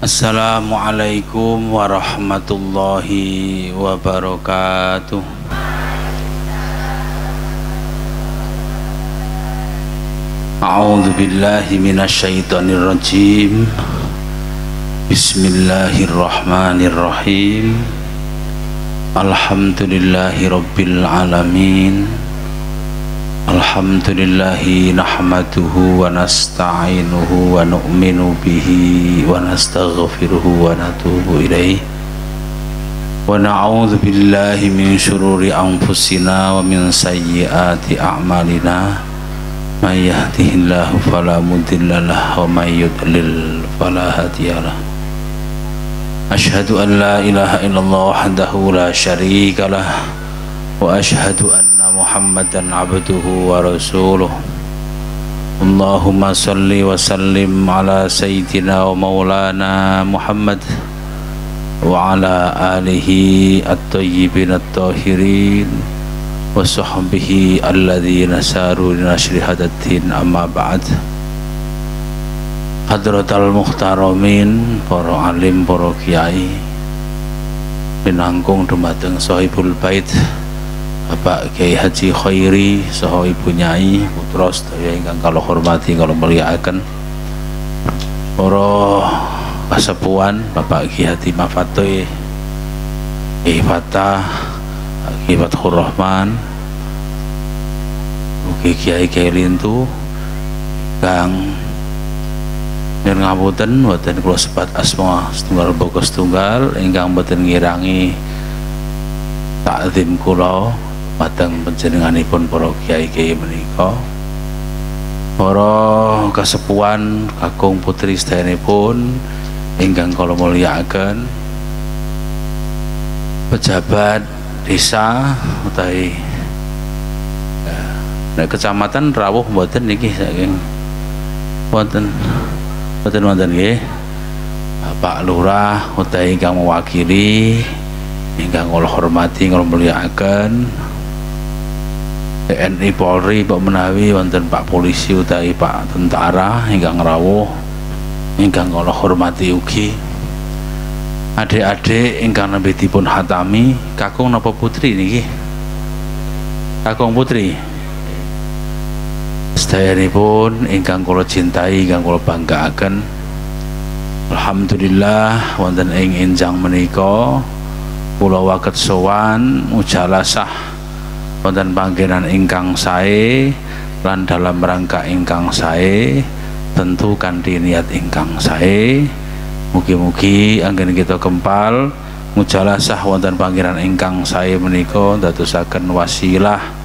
Assalamualaikum warahmatullahi wabarakatuh. A'udzu billahi minasyaitonir rajim. Bismillahirrahmanirrahim. Alhamdulillahi rabbil alamin Alhamdulillahi nahmaduhu wa nasta'inuhu wa nu'minu bihi wa nastaghfiruhu wa natubu ilaih wa na'udzu billahi min syururi anfusina wa min sayyiati a'malina. May yahdihillahu fala mudhillalah wa may yudlil fala hadiyalah Ashhadu an la ilaha illallah wahdahu la syarika lah wa ashhadu an محمدا عبده ورسوله. اللهم صل وسلم على سيدنا ومولانا محمد وعلى آله الطيبين الطاهرين وصحبه الذين ساروا لنشر هذا الدين. أما بعد Hadratal Muhtaramin, para alim, para kiai, pinangkung dumateng sahibul bait. Bapak Kiai Haji Khairi saha Ibu Nyai putra sedaya ingkang kalau hormati kalau muliakan para kasepuhan Bapak Kiai Haji Mafatoy Kiai Fatah Kiai Fathur Rahman Mugi Kiai Kiai Lintu Kang Nyen ngapunten boten kula sebat asma setunggal boga setunggal ingkang boten ngirangi takzim kula mateng panjenenganipun para kiai-kiai menika. Para kasepuhan kakung putri sedayanipun ingkang kala mulyakaken. Pejabat desa utawi nek kecamatan rawuh mboten niki saking. Wonten mboten wonten nggih. Bapak Lurah utawi ingkang mewakili ingkang kula hormati kula mulyakaken TNI Polri Pak menawi wonten Pak polisi utawi Pak tentara ingkang rawuh ingkang kula hormati ugi. Adik-adik ingkang nembe dipun hatami kakung napa putri niki? Kakung putri. Sedayanipun ingkang kula cintai ingkang kula banggaaken Alhamdulillah wonten ing enjang menika kula waket sowan mujalasah wonten panggenan ingkang sae lan dalam rangka ingkang sae tentu kanthi niat ingkang sae mugi-mugi anggen kita kempal mujalasah wonten panggenan ingkang sae menika dadosaken wasilah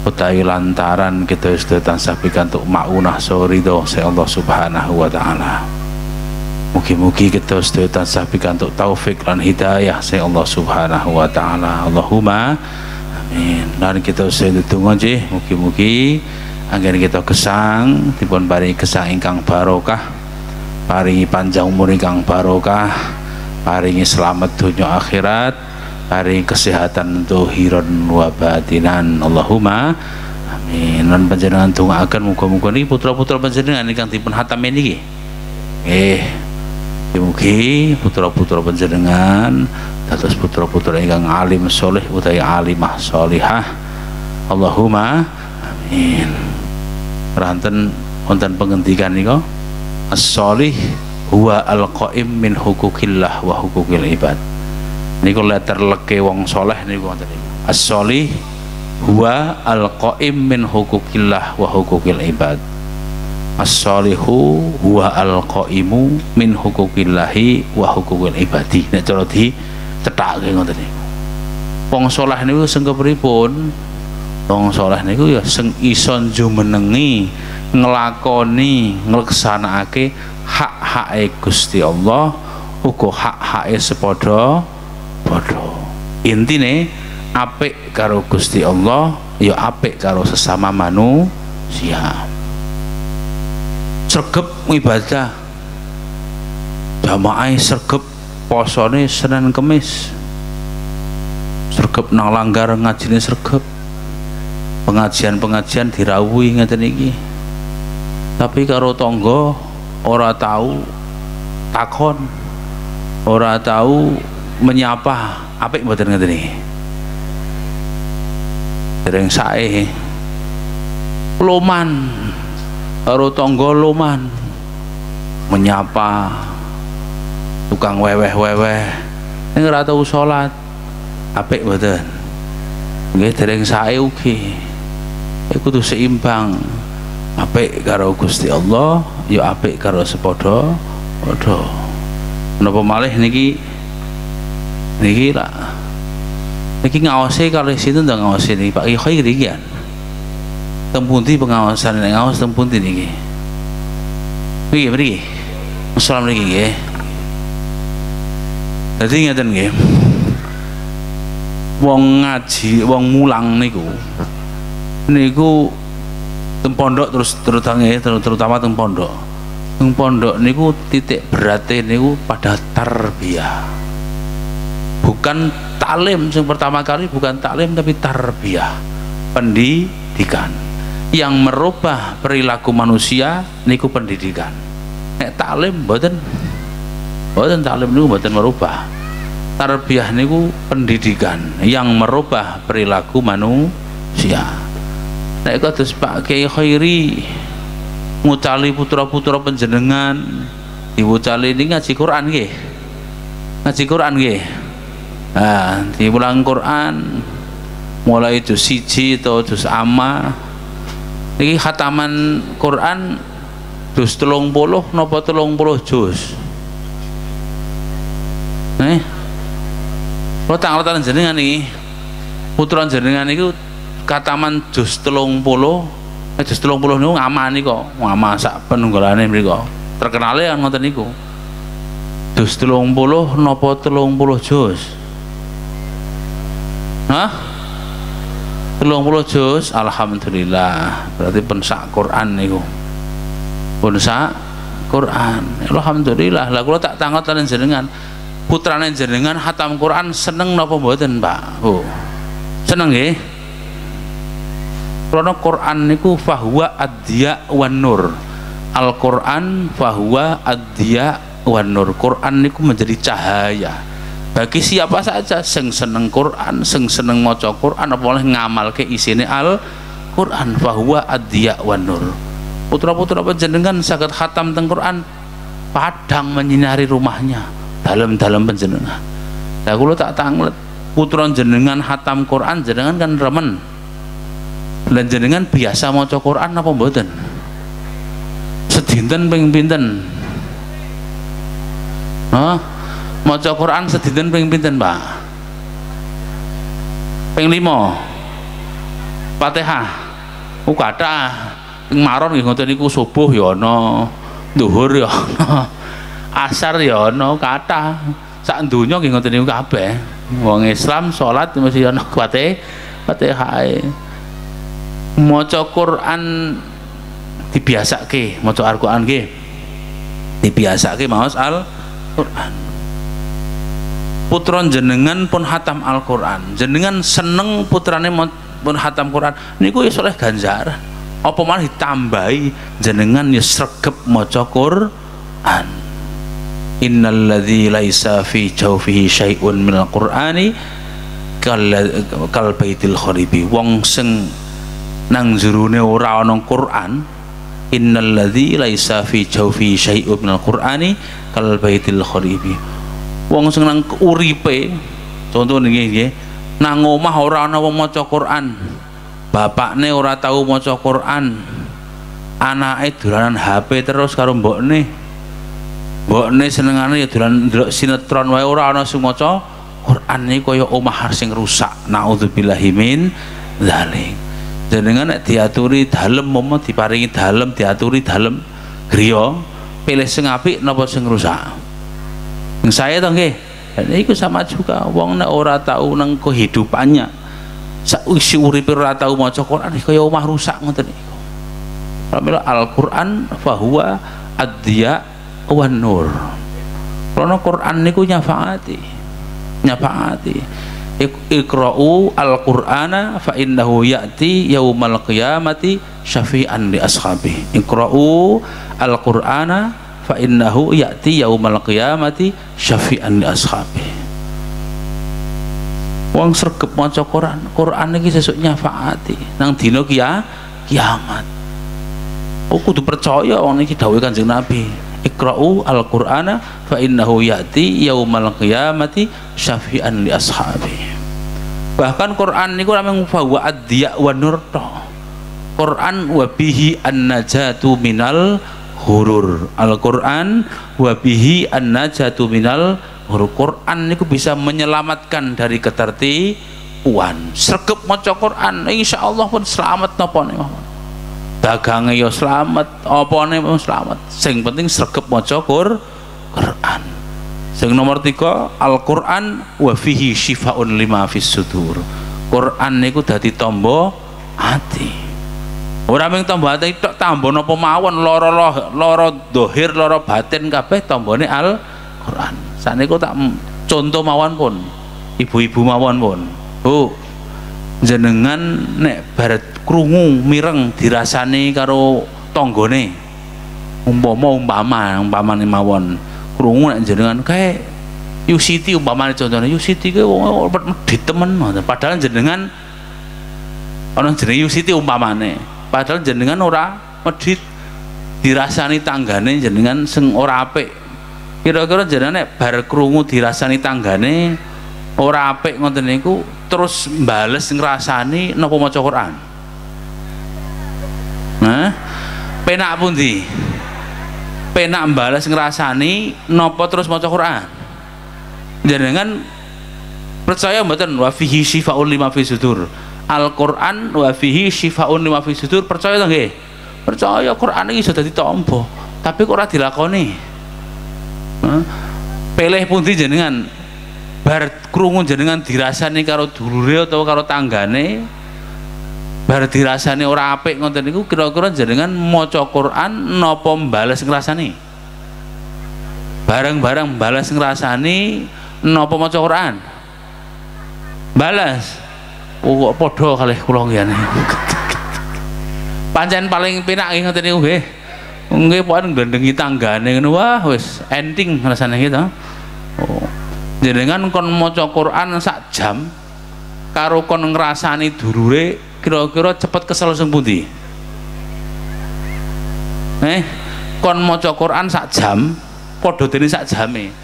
utawi lantaran kita sedaya tansah pikantuk maunah sorido sa Allah Subhanahu wa taala. Mugi-mugi kita sedaya tansah pikantuk taufik lan hidayah sa Allah Subhanahu wa taala. Allahumma Dan kita usah ditunggu aja, mugi-mugi agar kita kesang, dipun paringi kesang ingkang barokah, paringi panjang umur ingkang barokah, paringi selamat dunia akhirat, paringi kesehatan tuhiron wa batinan. Allahumma amin. Dan panjenengan akan muga-muga niki putra-putra panjenengan ingkang dipun hatam niki. Eh, mugi putra-putra panjenengan dados putra-putra ingkang alim soleh utawi alimah solihah. Allahumma amin. Ranten wonten penghentikan nika? As-solih huwa al-qaim min hukukillah wa hukukil ibad. Niku letter leke wong soleh niku wonten niku as-solih huwa al-qaim min hukukillah wa hukukil ibad as-solihu huwa al-qaimu min hukukillahi wa hukukil ibadi. Nek cara di cethake ngoten niku. Wong saleh niku sing kepripun? Wong saleh niku ya sing iso jumenengi nglakoni ngleksanakake hak-hake Gusti Allah uga hak-hake sepadha padha. Intine apik karo Gusti Allah ya apik karo sesama manusia sregep ibadah jamaah sregep posone Senin Kemis. Sergap nang langgar ngajine sergap pengajian-pengajian dirawuhi ngeten iki. Tapi karo tangga ora tahu takon ora tahu menyapa. Apik mboten ngeten iki? Dereng sae. Loman karo tangga loman menyapa tukang weweh-weweh. Ning ora tau salat apik mboten? Nggih dereng sae ugi. Iku kudu seimbang. Apik karo Gusti Allah ya apik karo sepadha padha. Menapa malih niki? Niki lah niki ngawasi kalau situ ngawasi niki? Pak Kiai niki kan tempundi pengawasan yang ngawas tempundi niki? Niki mriki? Assalamualaikum nggih. Jadi ngeten nggih. Wong ngaji wong mulang niku niku teng pondok terus terutama terutama teng pondok. Teng pondok niku titik berarti niku pada tarbiyah. Bukan taklim yang pertama kali bukan taklim tapi tarbiyah. Pendidikan yang merubah perilaku manusia niku pendidikan. Nek taklim mboten. Mboten taklim niku mboten merubah. Tarbiyah niku pendidikan yang merubah perilaku manusia. Nek kados Pak Kiai Khairi ngucali putra-putra penjenengan diwucali ini ngaji Quran nggih? Ngaji Quran nggih? Nah diulang Quran mulai juz siji atau juz amma ini khataman Quran juz telung puluh nopo telung puluh juz? Nih lo tanggal jenengan nih putra jenengan itu kataman juz telung puluh eh juz telung puluh niku ngaman kok. Ngaman sak penunggalane mriko terkenale kan ngoten niku. Juz telung puluh napa telung puluh juz? Hah telung puluh juz alhamdulillah. Berarti pensak Quran niku. Pensak Quran. Alhamdulillah. Lah kula tak tanggot kalian jenengan. Putrane jenengan hatam Quran seneng napa mboten Pak? Bu. Seneng nggih? Karena Quran niku fahuwa adya wan nur. Al-Quran fahuwa adya wan nur. Quran niku menjadi cahaya bagi siapa saja sing seneng Quran sing seneng maca Quran apa boleh ngamal ke isine Al Quran fahuwa adya wan putra-putra penjenengan sakit khatam teng Quran padang menyinari rumahnya dalam-dalam penjenengan Nah, kalau tak tanglet putra jenengan hatam Quran jenengan kan remen. Lan jenengan biasa maca Quran apa mboten? Sedinten ping pinten? Maca Quran sedinten ping pinten Pak? Ping lima. Fatihah. Ku kathah ping maron nggih ngoten niku subuh ya ana duhur ya ana asar ya ana kathah sak donya nggih ngoten niku kabeh. Wong Islam salat mesti ana Fatihah maca Quran dibiasake maca Al-Qur'an nggih. Dibiasake maos Al-Qur'an putra jenengan pun hatam Al-Qur'an. Jenengan seneng putrane pun hatam Quran. Niku ya oleh ganjaran apa malah ditambahi jenengan ya sregep maca Quran. Innalladzi laisa fi jawfihi syai'un minal qur'ani kal, kal baitil kharibi wong sing nang jurune ora ana Quran innalladzi laisa fi jawfi syai'un minal qur'ani kal baitil kharibi wong sing nang uripe contoh nggih nggih nang omah ora ana wong maca Quran. Bapakne ora tahu maca Quran. Anake dolanan HP terus karo mbokne. Mbokne senengane ya dolan ndelok sinetron wae ora ana sing maca Quran iki kaya omah sing rusak. Naudzubillahi min dzalik. Jenengan nek diaturi dalem momo diparingi dalem diaturi dalem griya pilih sing apik napa sing rusak yang saya to nggih. Itu sama juga. Wong nek ora tahu nang kehidupannya sakwise uripe ora tahu maca Quran kaya omah rusak ngoten niku. Pramila Al-Qur'an fahuwa adya wan nur. Karena Quran niku nyafaati. Nyafaati. Ikra'u al-qur'ana fa innahu ya'ti yaumal qiyamati syafi'an li ashabi ikra'u al-qur'ana fa innahu ya'ti yaumal qiyamati syafi'an li ashabi wong sregep maca Quran Quran iki sesuk nyafaati nang dina kia kiamat. Oh kudu percaya wong iki dawuh Kanjeng Nabi Iqra'u al-Qur'ana fa innahu ya'ti yaumal qiyamati syafi'an li ashabi bahkan Quran niku namung fawa adya wa nurta. Quran wa bihi an-najatu minal hurur Al-Quran wa bihi an-najatu minal hurur. Quran niku bisa menyelamatkan dari ketertipuan. Sregep maca Quran insyaallah pun selamat napa nih dagangnya ya selamat apa nih selamat. Sing penting sregep maca Quran. Sing nomor tiga Al-Quran wa fihi shifaun lima fis sudur. Quran niku dadi tombo hati ora mung tombo hati tok tambo napa mawon lara lara dohir lara batin kabeh Al-Quran saniku tak contoh mawon pun ibu-ibu mawon pun Bu jenengan nek barat krungu mireng dirasani karo tonggone umpama umpama umpamane mawon krungu nek jenengan kae Yusiti umpamane contohnya Yusiti ke wong medhit temen padahal jenengan ana jenenge Yusiti umpamane padahal jenengan ora medhit dirasani tanggane jenengan sing ora apik. Kira-kira jenengan bar krungu dirasani tanggane ora apik ngoten niku terus bales ngrasani napa maca Quran? Nah penak pundi? Penak bales ngrasani napa terus maca Quran? Jenengan percaya mboten? Wa fihi syifaun lima fi sudur Al-Qur'an wa fihi syifaun lima fi sudur. Percaya to nggih? Percaya Quran iki iso dadi tombo tapi kok ora dilakoni? Pilih pundi jenengan? Bar krungu jenengan dirasani karo dulure atau karo tanggane? Bar dirasani ora apik ngoten niku kira-kira jenengan maca Quran napa mbales ngrasani? Bareng-bareng balas ngrasani napa maca Quran? Balas oh kok padha kalih kula ngene. Pancen paling penak ngoten niku nggih. Nggih pon glendengi tanggane ngono wah wis ending rasane gitu oh jenengan kon maca Quran sak jam karo kon ngrasani durure kira-kira cepet kesel sing pundi? Eh kon maca Quran sak jam padha dene sak jame.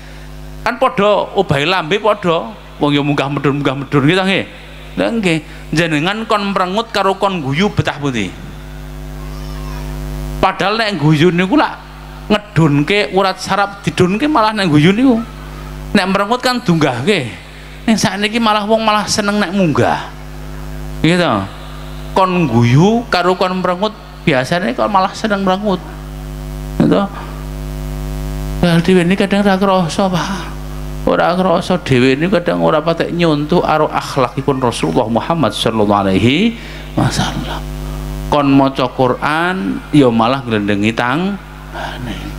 Kan padha obahe lambe padha. Wong ya munggah medhur munggah medhur gitu nggih lha nggih jenengan kon merengut karo kon guyu betah pundi? Padahal nek guyu niku lak ngedunke urat saraf didunke malah nek guyu niku. Nek merengut kan dunggahke ning sakniki malah wong malah seneng nek munggah. Gitu kon guyu karo kon merengut biasanya kon malah seneng merengut gitu Well, dhewe ini kadang ora krasa, Pak. Ora krasa dhewe ini kadang ora patek nyuntuk karo akhlakipun Rasulullah Muhammad sallallahu alaihi wasallam. Kon maca Quran ya malah nglendengi tang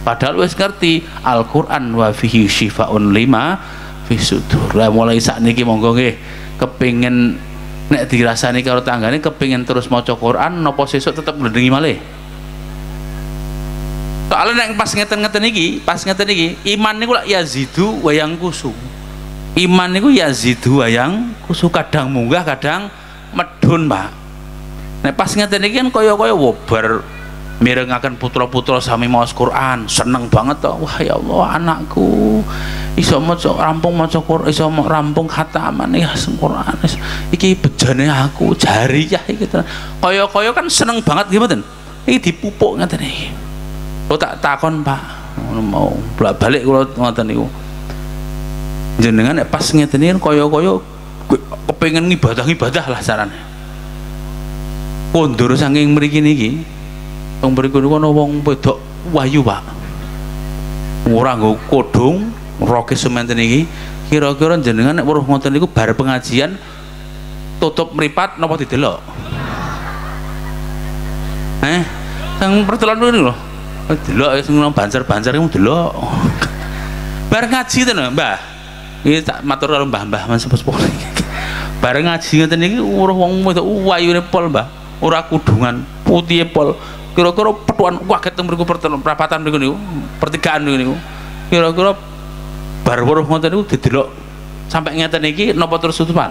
padahal wis ngerti Al-Qur'an wa fihi syifaun lima fi sudur. Lah mulai saat niki monggo nggih kepingin nek dirasani karo tanggane kepingin terus maca Quran napa sesuk tetep nglendengi malih soalnya nek pas ngeten-ngeten iki pas ngeten iki iman niku lak yazidu wayang kusu iman niku yazidu wayang kusu kadang munggah kadang medun Pak. Nek pas ngeten iki kan kaya-kaya wobar mirengaken putra-putra sami maos Quran. Seneng banget toh wah ya Allah anakku. Iso maca rampung maca Quran iso rampung khataman ya Quran. Iki bejane aku jari ya iki kaya-kaya kan seneng banget gimana iki dipupuk ngeten iki oh tak takon Pak mau bolak-balik kula ngoten niku jenengan pas ngeten iki kaya-kaya kepengin ngibadah-ngibadah lah sarane kondur saking mriki niki Wong mriku niku ana wong wedok wayu, Pak. Ora nggo kodhong, roke sementen iki. Kira-kira jenengan nek weruh ngoten niku bar pengajian tutup mripat napa didelok? Eh, yang pertelan niku lho. Delok sing banjar-banjar iku delok. Bar ngaji to Mbah. Iki tak matur karo Mbah-mbah men sepuh-sepuh. Bar ngaji ngoten iki weruh wong wedok wayune pol, Mbah. Ora kudungan, putih pol kira-kira petuan kaget mriku perapatan mriku niku pertigaan niku niku kira-kira bar weruh ngoten niku didelok sampai ngeten iki napa terus tutupan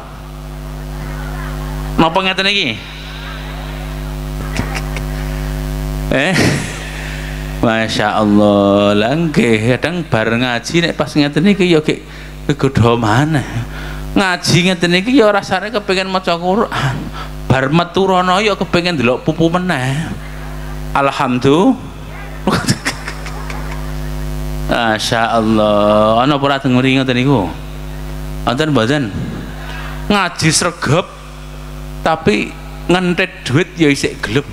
napa ngeten iki eh Masya Allah langke kadang bar ngaji nek pas ngeten iki ya gek kegodho mana ngaji ngeten iki ya rasane kepengin maca Quran. Bar metu rono ya kepengin delok pupu meneh. Alhamdulillah. Masya Allah ana ora teng mriki ngoten niku? Wonten mboten? Ngaji sregep tapi ngentet duit ya isik gelem.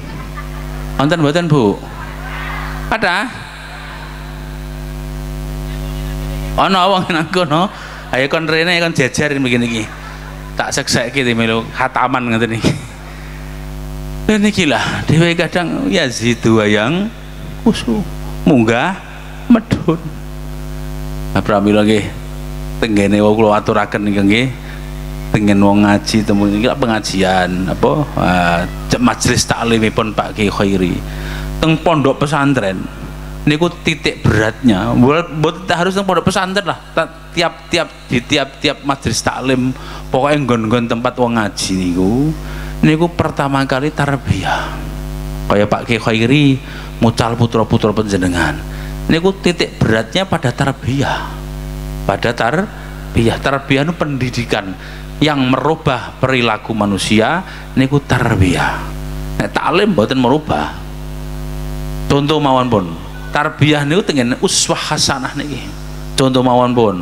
Wonten mboten Bu ada? Ana wong nang kono. Ayo kon rene kon jajar begini iki. Tak sekseke melu. Hataman ngoten iki. Dan iki lah dhewe kadang ya zidu yang kusu munggah medun pramila nggih tenggene wong kula aturaken nggih pengen wong ngaji temu iki pengajian apa uh, majelis taklimipun Pak Ki Khairi teng pondok pesantren. Niku titik beratnya. Buat harus teng pondok pesantren lah. Tiap-tiap di tiap-tiap majelis taklim pokoknya nggon-nggon tempat wong ngaji niku. Niku pertama kali tarbiyah. Kayak Pak Ki Khairi mucal putra-putra penjenengan niku titik beratnya pada tarbiyah. Pada tarbiyah. Tarbiyah itu pendidikan yang merubah perilaku manusia niku tarbiyah. Nek taklim mboten merubah contoh mawon pun. Tarbiyah niku tengen uswah hasanah niki. Contoh mawon pun.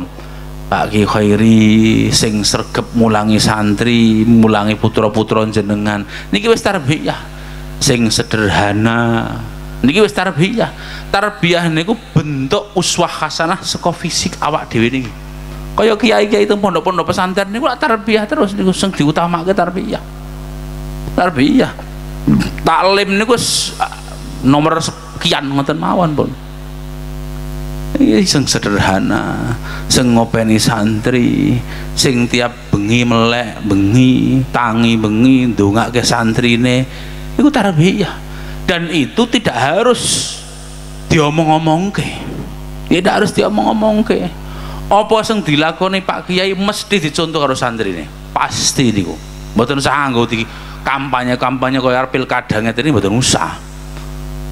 Pak Ki Khairi sing sregep mulangi santri mulangi putra-putra jenengan. Niki wis tarbiyah. Sing sederhana. Niki wis tarbiyah. Tarbiyah niku bentuk uswah hasanah saka fisik awak dhewe niki. Kaya kiai-kiai itu pondok-pondok pesantren niku tarbiyah terus niku sing diutamake tarbiyah. Tarbiyah. Taklim niku nomor sekian ngoten mawon pun. Sing sederhana sing ngopeni santri sing tiap bengi melek bengi tangi bengi ndongake santrine itu tarbiyah dan itu tidak harus diomong-omongke. Tidak harus diomong-omongke. Apa sing dilakoni Pak Kiai mesti dicontoh karo santrine? Pasti niku. Mboten usah nganggo kampanye-kampanye kaya pilkada ngeten ini mboten usah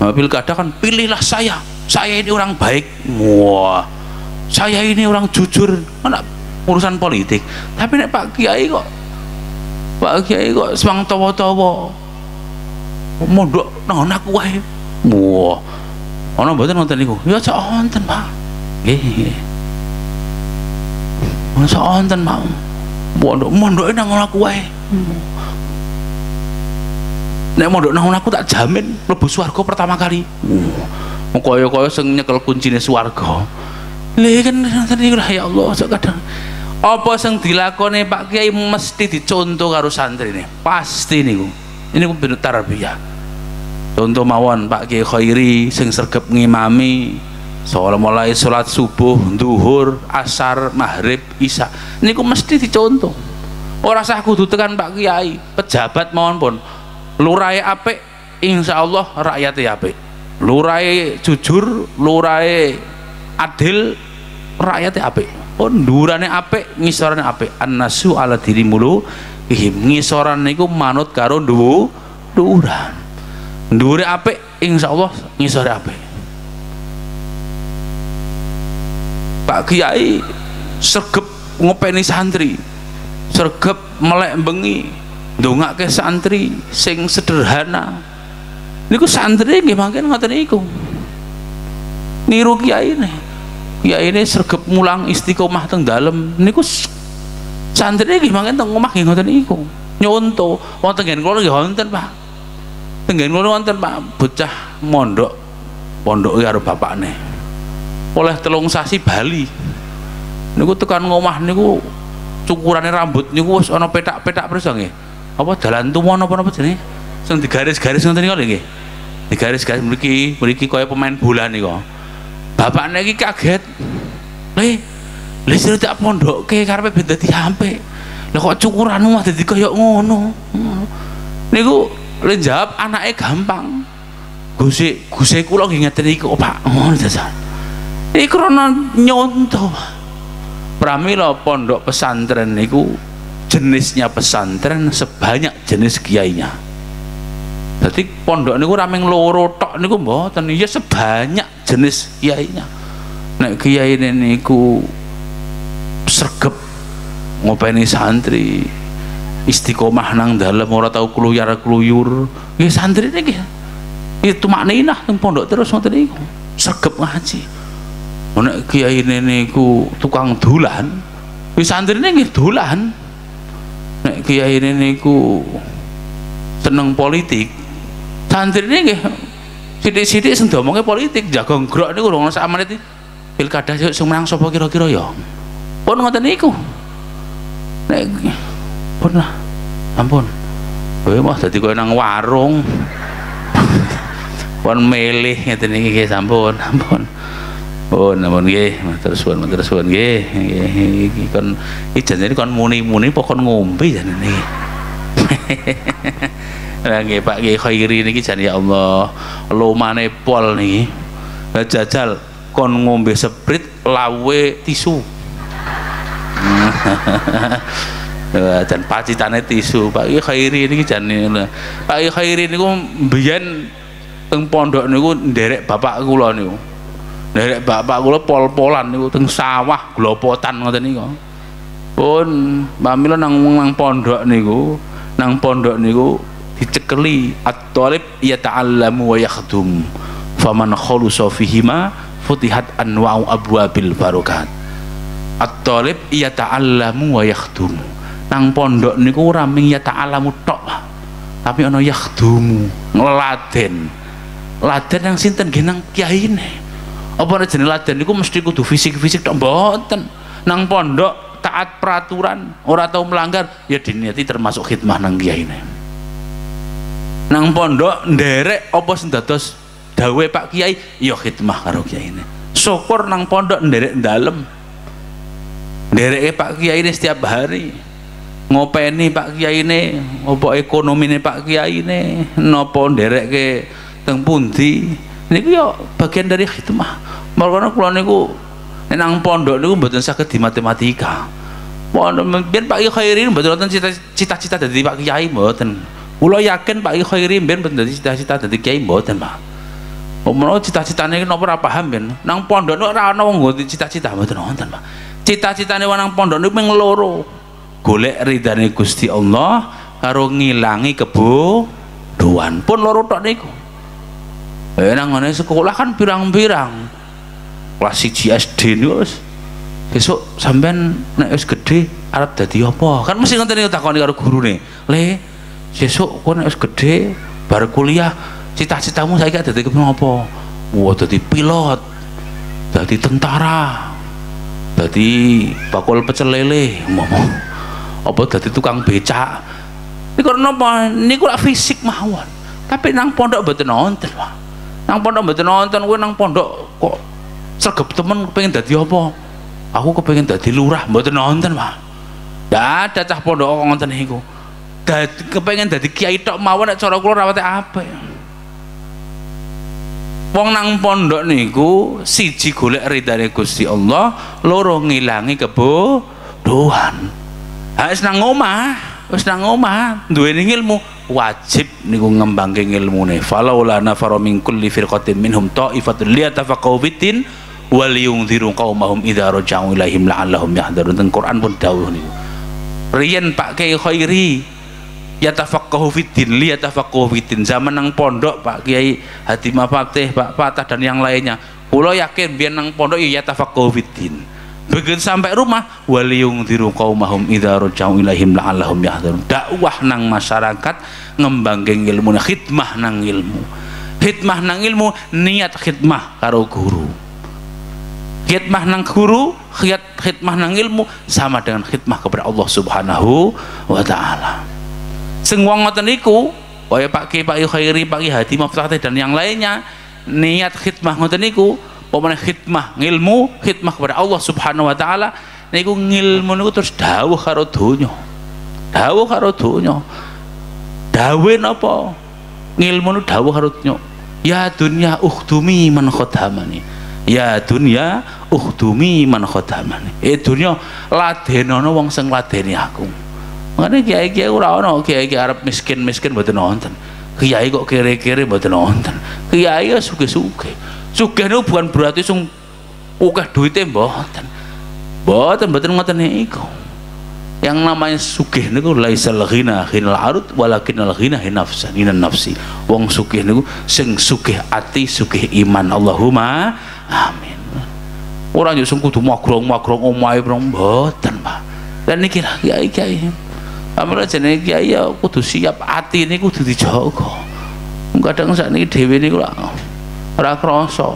pilkada kan pilihlah saya. Saya ini orang baik. Wah saya ini orang jujur. Mana urusan politik. Tapi nek Pak Kiai kok Pak Kiai kok semang tawa-tawa mondok nang aku wae. Wah ana mboten wonten niku? Ya cak wonten Pak. Nggih nggih. Masa wonten Pak. Mondok mondoke nang aku wae nek mondok nang aku tak jamin mlebu swarga pertama kali. Uh, kaya-kaya sing nyekel kuncine swarga. Lha kan tadi ya Allah kadang. Apa sing dilakoni Pak Kiai mesti dicontoh karo santri ini? Pasti niku. Ini ku bener tarbiyah. Contoh mawon Pak Kiai Khairi sing sergep ngimami soal mulai sholat subuh, duhur, asar, maghrib, isya. Ku mesti dicontoh. Orang sah kudu tekan Pak Kiai. Pejabat mawon pun lurai apik insya Allah rakyatnya apik. Lurai jujur lurai adil rakyatnya apik. Pun durane apik ngisorane apik. Annasu ala diri mulu ihim. Ngisoran niku manut karo duwu duran dure apik insya Allah ngisore apik. Pak Kiai sergep ngopeni santri sergep melek bengi ke santri sing sederhana. Niku santri nggih mangken ngoten niku. Niru kiai ini kiai ini sergep mulang istiqomah teng dalem. Niku santri nggih mangken teng omah nggih ngoten niku. Nyonto. Wonten ngen kula nggih wonten Pak. Tenggen kula wonten Pak. Bocah mondok pondok karo bapakne oleh telung sasi Bali. Niku tekan ngomah niku cukurane rambut niku wis ana petak-petak perso nggih apa dalan tuwa napa napa jenenge? Sing digaris-garis ngoten niku nggih. Digaris-garis mriki mriki kaya pemain bola niku bapakne iki kaget. Le le sira tak pondokke karepe ben dadi ampe. Lha kok cukuranmu mah dadi kaya ngono? Niku le jawab anake gampang. Gusti Gusti kula nggih ngeten iku Pak. Ngono dasan iki krana nyontoh. Pramila pondok pesantren niku jenisnya pesantren sebanyak jenis kiainya. Jadi pondok niku rameng loro tok niku mboten. Ya sebanyak jenis kiainya. Nek kiai niku sergep ngopeni santri istiqomah nang dalam ora tau keluyar keluyur ya santri niki. Itu maknina teng pondok terus ngoten niku. Sergep ngaji. Nek kiai niku tukang dulan ya santri niki dulan nek kiai niku seneng politik santri niki sidik-sidik sing domongnya politik jago grok niku ora sak menit pilkada sing menang sapa kira-kira ya? Pun ngoten niku. Nek pun lah. Ampun. Kowe mah dadi kowe nang warung. Pun milih ngeten iki nggih sampun ampun pun ampun nggih matur suwun matur suwun nggih iki kon iki janjane kon muni-muni pokon ngombe janjane iki? Lah nggih Pak Kiai Khairi niki jan ya Allah lumane pol niki. Jajal kon ngombe sprit lawe tisu. Dan pacitane tisu. Pak Kiai Khairi niki jan Pak Kiai Khairi niku mbiyen teng pondok niku nderek bapak kula niku nderek bapak kula pol-polan niku teng sawah glopotan ngoten niku. Pun pamila nang nang pondok niku nang pondok niku dicekeli at-talib yata'allamu wa yakhdum faman khulusa fihima futihat anwa'u abwabil barokat. At-talib yata'allamu wa yakhdum. Nang pondok niku ora ming yata'allamu tok tapi ana yakhdumu ngeladen. Laden yang sinten nggih? Nang kiyaine apa jenenge laden niku mesti kudu fisik-fisik tok mboten. Nang pondok taat peraturan ora tau melanggar ya diniati termasuk khidmah nang kiyaine. Nang pondok nderek apa sing dados dawe Pak Kiai ya khidmah karo kiyaine. Syukur nang pondok nderek dalem. Ndereke Pak Kiai ini setiap hari. Ngopeni Pak Kiai ini apa ekonomi ini Pak Kiai ini nopo nderek ke teng pundi niku ya bagian dari khidmah makanya kula niku nang pondok niku mboten saged di matematika pondok biyen Pak Khairi mboten wonten cita-cita dadi Pak Kiai mboten kula yakin Pak Khairi biyen mboten dadi cita-cita dadi Kiai mboten Pak Omong cita-citane napa ora paham ben. Nang pondok nek ora ana wong cita-cita mboten wonten, Pak. Cita-citane nang pondok niku mung loro. Golek ridane Gusti Allah karo ngilangi kebodohan. Pun loro tok niku. Eh nang ngene sekolah kan pirang-pirang. Kelas 1 SD niku wis besok sampean nek wis gedhe arep dadi apa? Kan mesti ngoten niku takoni karo gurune. Le, sesuk kowe nek wis gedhe bar kuliah cita-citamu saya kira jadi apa? Wah, jadi pilot, jadi tentara, jadi bakul pecel lele, mau apa jadi tukang becak. Ini karena apa? Ini kurang fisik mawon. Tapi nang pondok betul nonton, pak. Nang pondok betul nonton, gue nang pondok kok sergap temen pengen jadi apa? Aku kepengen jadi lurah, betul nonton, pak. Tidak ada cah pondok nonton itu. Kepengen jadi kiai tok mawon nek cara kula rawate ya? Wong nang pondok niku siji golek ridane Gusti Allah, loro ngilangi kebodohan. Ha nang omah, wis nang omah, duweni ilmu wajib niku ngembangke ilmune. Falaula nafara min kulli firqatin minhum ta'ifatun liyatafaqahu fiddin wal yunziru qaumahum idza raja'u ilaihim la'allahum yahdharun. Teng Quran pun dawuh niku. Riyen Pak Kiai Khairi yatafaqahu fiddin li yatafaqahu fiddin zaman nang pondok Pak Kiai Hatimah Fatih Pak Fatah dan yang lainnya kula yakin biar nang pondok ya yatafaqahu fiddin begitu sampai rumah waliyung diru qaumahum idza rajau ilaihim la'allahum yahdharun. Dakwah nang masyarakat ngembangke ilmu khidmah nang ilmu. Khidmah nang ilmu niat khidmah karo guru. Khidmah nang guru khidmah nang ilmu sama dengan khidmah kepada Allah Subhanahu wa taala. Sing wong ngoten niku kaya Pak Ki Pak Khairi Pak Ki Hadi Maftatih dan yang lainnya niat khidmah ngoten niku pemane khidmah ngilmu khidmah kepada Allah Subhanahu wa taala. Niku ngilmu niku terus dawuh karo donya. Dawuh karo donya. Dawe napa? Ngilmu niku dawuh karo donya. Ya dunya ukhdumi man khodamani. Ya dunya ukhdumi man khodamani. Eh dunya ladenono wong sing ladeni aku. Makanya kiai-kiai ora ono kiai-kiai arep miskin-miskin mboten nonton kiai kok kere-kere mboten nonton kiai ya suge-suge sugih niku bukan berarti sing akeh duite mboten. Mboten mboten ngoten niku. Yang namanya sugih niku laisal ghina ghinal arut walakinal ghina nafsan inan nafsi. Wong sugih niku sing sugih ati sugih iman. Allahumma amin. Orang yo sing kudu magrong-magrong omahe brong mboten Pak. Dan niki lah kiai-kiai. Amra jenenge kiai ya kudu siap ati niku kudu dijaga. Kadang sakniki dhewe niku lak ora krasa.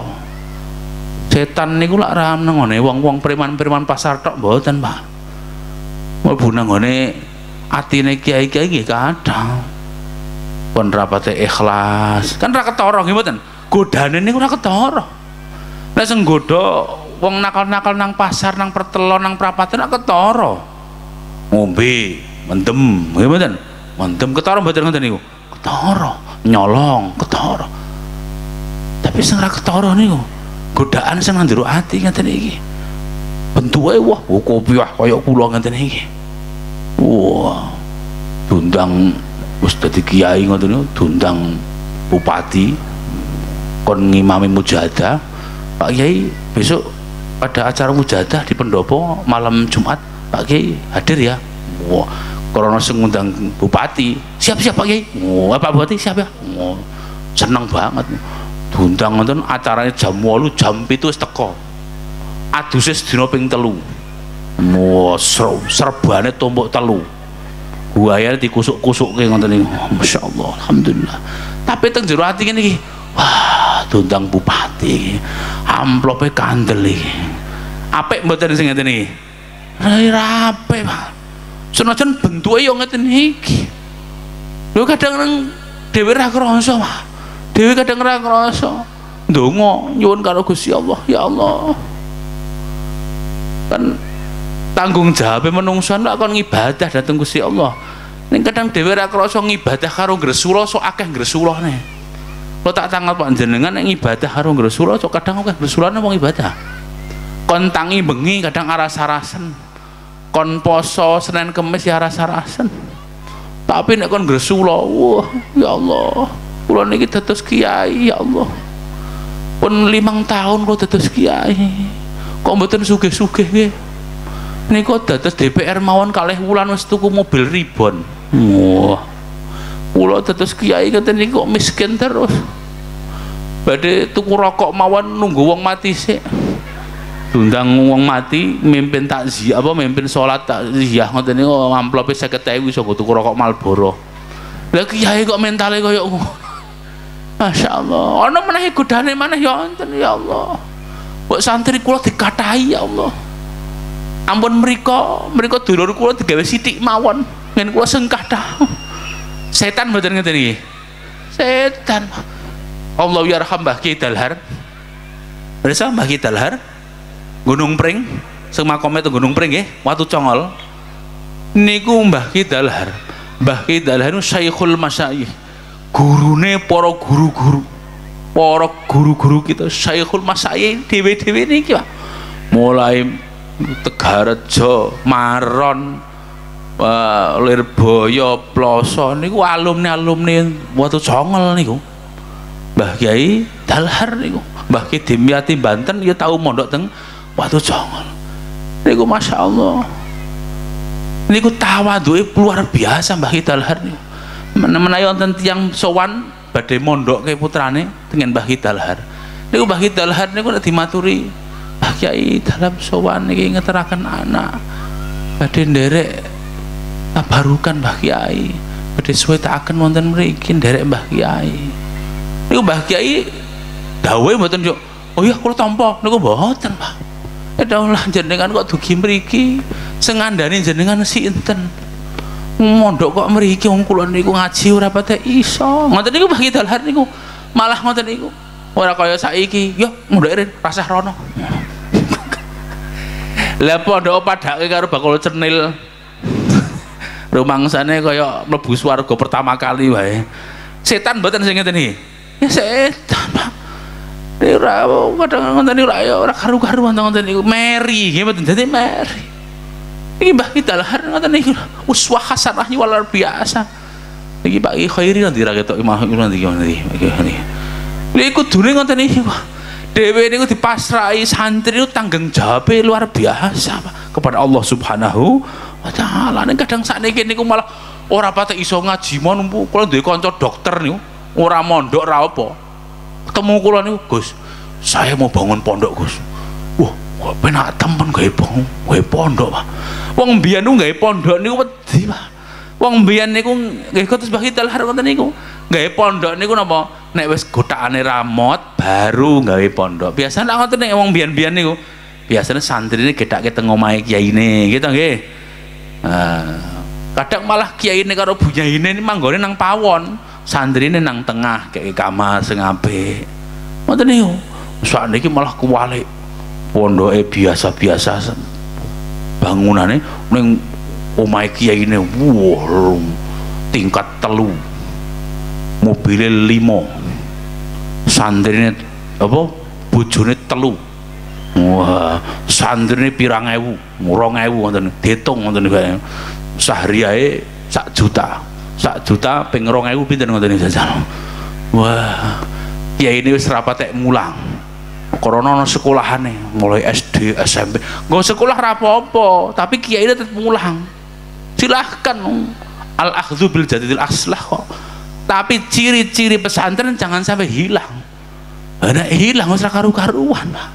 Setan niku lak ra nengone wong-wong preman-preman pasar tok mboten Pak. Mlebu nang ngene atine kiai-kiai nggih kadang. Pun rapate ikhlas. Kan ra ketara nggih mboten? Godane niku ora ketara. Nek sing godha wong nakal-nakal nang pasar nang pertelon nang prapatan ora ketara. Ngombe mendem nggih mboten? Mendem ketara mboten ngoten niku? Ketara. Nyolong ketara tapi sing ra ketara niku godaan sing nang jero ati ngeten iki. Bentuke wah kopi wah kaya kula ngeten iki. Wah dundang wis dadi kiai ngoten niku dundang bupati kon ngimami mujadah Pak Kiai besok ada acara mujadah di pendopo malam Jumat Pak Kiai hadir ya. Wah karena ngundang bupati. Siap-siap Pak Kiai. Wah Pak Bupati siap ya. Wah seneng banget dundang ngoten acaranya jam 8 jam 7 wis teko aduse sedina ping telu Wah, serbane tombok telu. Buaya dikusuk-kusuk ngoten niku. Masya Allah, alhamdulillah. Tapi teng jero ati ngene iki. Wah, dundang bupati. Amplope kandel iki. Apik mboten sing ngeten iki? Ra apik, Pak. Senajan bentuke yo ngeten iki. Lho kadang nang dhewe ra krasa. Dhewe kadang ra krasa. Ndonga nyuwun karo Gusti Allah, ya Allah. Kan tanggung jawab menungso nek kon ngibadah dateng Gusti Allah. Ning kadang dhewe ra krasa ngibadah karo gresula sok akeh gresulane lo tak tanggal panjenengan nek ngibadah karo gresula sok kadang akeh gresulane wong ibadah. Kon tangi bengi kadang aras-arasen kon poso Senin Kemis ya aras-arasen tapi nek kon gresula wah ya Allah kula niki dados kiai ya Allah. Pun limang tahun kok dados kiai. Kok mboten sugih-sugih nggih? Niku dados DPR mawon kalih wulan wis tuku mobil ribon. Wah. Kula dados kiai ngeten niku miskin terus. Badhe tuku rokok mawon nunggu wong mati sik. Diundang wong mati mimpin takziah apa mimpin salat takziah ngoten niku amplope 50.000 iso tuku rokok Marlboro. Lah kiai kok mentale kaya Masya Allah ana menahi godane maneh ya enten ya Allah. Mbok santri kula dikatahi ya Allah. Ampun mereka mereka dulur kula digawe sithik mawon. Ngen kula sengkah dah setan mboten ngeten iki? Setan. Allah yarham Mbah Ki Dalhar. Berasa Mbah Ki Dalhar? Gunung Pring. Sing teng Gunung Pring nggih watu congol. Niku Mbah Ki Dalhar. Mbah Dalhar niku Syekhul Masyayikh gurune para guru-guru para guru-guru kita Syekhul Masyayikh dhewe-dhewe niki Pak mulai Tegarejo, Maron, uh, Lirboyo, Ploso niku alumni-alumni Watu Congol niku. Mbah Kiai Dalhar niku. Mbah Kiai Dimyati Banten ya tahu mondok teng Watu Congol. Niku Masya Allah. Niku tawaduke luar biasa Mbah Kiai Dalhar niku. Menawi wonten tiyang sowan badhe mondokke putrane dengan Mbah Kiai Dalhar. Niku Mbah Kiai Dalhar niku nek dimaturi Pak dalam sowan iki ngeteraken anak badhe nderek tabarukan Mbah Kiai badhe suwe takaken wonten mriki nderek Mbah Kiai niku Mbah Kiai dawuhe mboten yo oh iya kula tampa. Niku mboten Pak ya daulah jenengan kok dugi mriki sing ngandani jenengan sinten mondok kok mriki wong kula niku ngaji ora pate. Iso. Ngoten niku Mbah Kiai dalhar niku. Malah ngoten niku. Ora kaya saiki. Yo mundur rasah rono. Lah pondok padake karo bakul cenil. Rumangsane kaya mlebu swarga pertama kali wae. Setan mboten sing ngeten iki? Ya setan ora kadang ngoten ora ya ora karu-karuan ngoten niku. Mary nggih mboten. Dadi Mary iki Mbah kita lahar ngoten niku uswah hasanah luar biasa. Iki Pak Ki Khairi nanti ra ketok imah nanti nanti iki Lha kudune ngoten niku Dewi ini dipasrai santri itu tanggung jawab luar biasa Pak. kepada Allah Subhanahu wa taala. Nek kadang sakniki niku malah ora patah iso ngaji mon kalau duwe kanca dokter niku ora mondok ora apa. Ketemu kula niku Gus saya mau bangun pondok Gus. Wah kok penak temen gawe bangun gawe pondok Pak. Wong mbiyen niku gawe pondok niku wedi Pak. Wong mbiyen niku nggih terus bagi dalhar ngoten niku. Gawe pondok niku napa? Nek wis gotakane ramot baru gawe pondok. Biasanya nek ngoten nek wong mbiyen-mbiyen niku biasanya santri ini gedake teng omahe kiyaine gitu nggih. Nah, kadang malah kiai ini karo bunyaine ini manggone nang pawon santri ini nang tengah kayak kamar sing apik. Ngoten niku. Sakniki malah kuwalik pondoke biasa-biasa bangunane ning omahe kiai ini wow tingkat telu mobilnya limo santri ini apa bojone telu wah santri ini pirang ewu rong ewu ngoten ditung ngoten sahriae sak juta sak juta ping 2000 pinten ngoten jajal? Wah ya ini wis rapatek mulang korona ana sekolahane mulai SD SMP nggak sekolah rapopo tapi kiai ini tetap mulang. Silahkan al akhdhu bil jadidil aslah kok. Tapi ciri-ciri pesantren jangan sampai hilang. Ada hilang usah karu-karuan pak.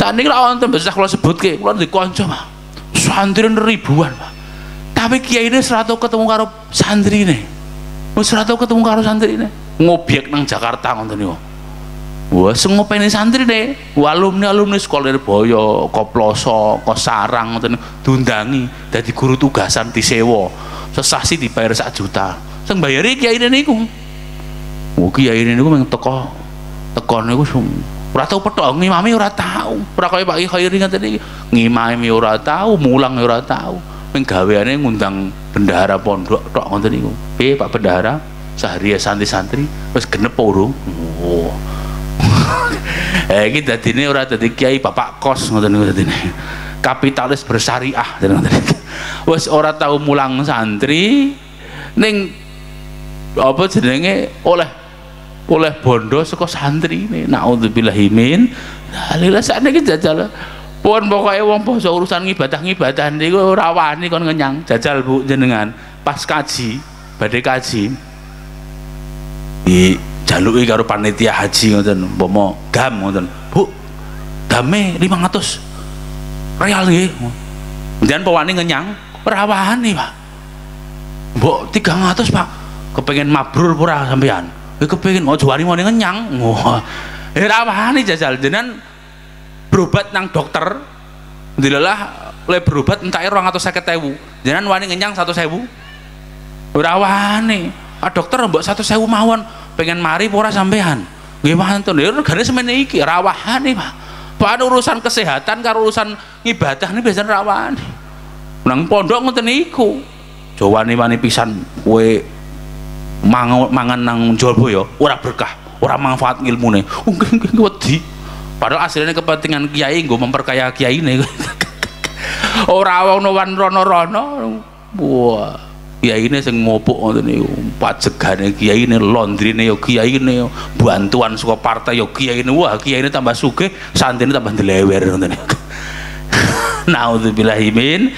Saat ini kalau orang besar kalau sebut ke kalau dikonco pak. Santri ribuan pak. Tapi kiai ini seratu ketemu karo santri ini seratu ketemu karo santri ini ngobiek nang Jakarta ngoten niku wah sing ngopeni santri ne alumni alumni sekolah Boyo Koploso Kosarang ngoten diundangi dadi guru tugasan disewa sesasi dibayar sak juta sing bayari kiai ini niku wah kiai ini niku meng teko teko niku ora tau petok ngimami ora tau ora kaya Pak Kiai ngoten iki ngimami ora tau mulang ora tau ping gaweane ngundang bendahara pondok tok ngoten niku. Piye Pak Bendahara? Sehari ya santri-santri wis genep urung. Oh. Eh iki dadine ora dadi kiai bapak kos ngoten niku dadine. Kapitalis bersyariah Wis ora tau mulang santri ning apa jenenge oleh oleh bondo saka santri ini naudzubillahi min lha sakniki jajal pun pokoknya wong poso urusan ngibadah ngibadah niku ora wani kon ngenyang. Jajal Bu jenengan. Pas kaji badhe kaji. Di jaluki karo panitia haji ngoten umpama gam ngoten. Bu game 500 real nggih. Kemudian pewani ngenyang ora wani Pak. Mbok 300 Pak. Kepengen mabrur pura sampean kepengen mau juari mau ngenyang. Wah ora wani jajal. Jenengan berobat nang dokter dilelah oleh berobat entah orang atau sakit tewu jangan wani ngenyang satu sewu. Ora wani. Ah dokter mbok satu sewu mawon pengen mari pora sampean. Gimana tuh ya negara semene iki rawahane pak. Pak urusan kesehatan karo urusan ibadah ini biasanya rawani nang pondok ngoten niku. Jawane wani pisan kowe mangan, mangan nang Jolboyo ora berkah ora manfaat ilmune. Nggih nggih wedi. Padahal aslinya kepentingan kiai gue memperkaya kiai ini orang orang rono rono wah kiai ini sing ngopuk ngoten niku pajegane kiai yo kiai ini yo bantuan suka partai yo kiai ini wah kiai ini tambah sugih santri ini tambah dilewer ngoten niku Naudzubillahi min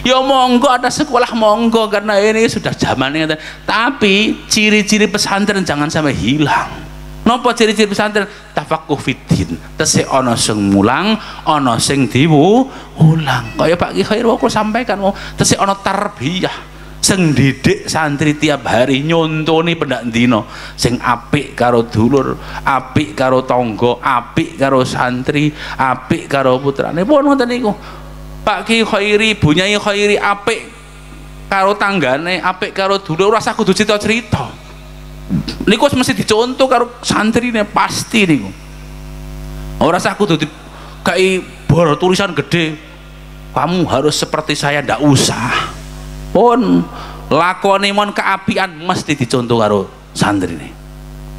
Ya monggo ada sekolah monggo karena ini sudah zamannya tapi ciri-ciri pesantren jangan sampai hilang Napa ciri-ciri pesantren? Tafakuh fiddin. Tesih ana sing mulang, ana sing diwu ulang. Kaya Pak Ki Khair sampaikan mau tesih ana tarbiyah. Sing didik santri tiap hari nyontoni pendak dina sing apik karo dulur, apik karo tangga, apik karo santri, apik karo putrane. Pun ngoten niku. Pak Ki Khairi, Bunyai Khairi apik karo tanggane, apik karo dulur, rasa kudu cerita-cerita. Niku mesti dicontoh karo santri ini pasti niku. Orang aku tuh kayak boro tulisan gede. Kamu harus seperti saya ndak usah pun lakoni mon keapian mesti dicontoh karo santri ini.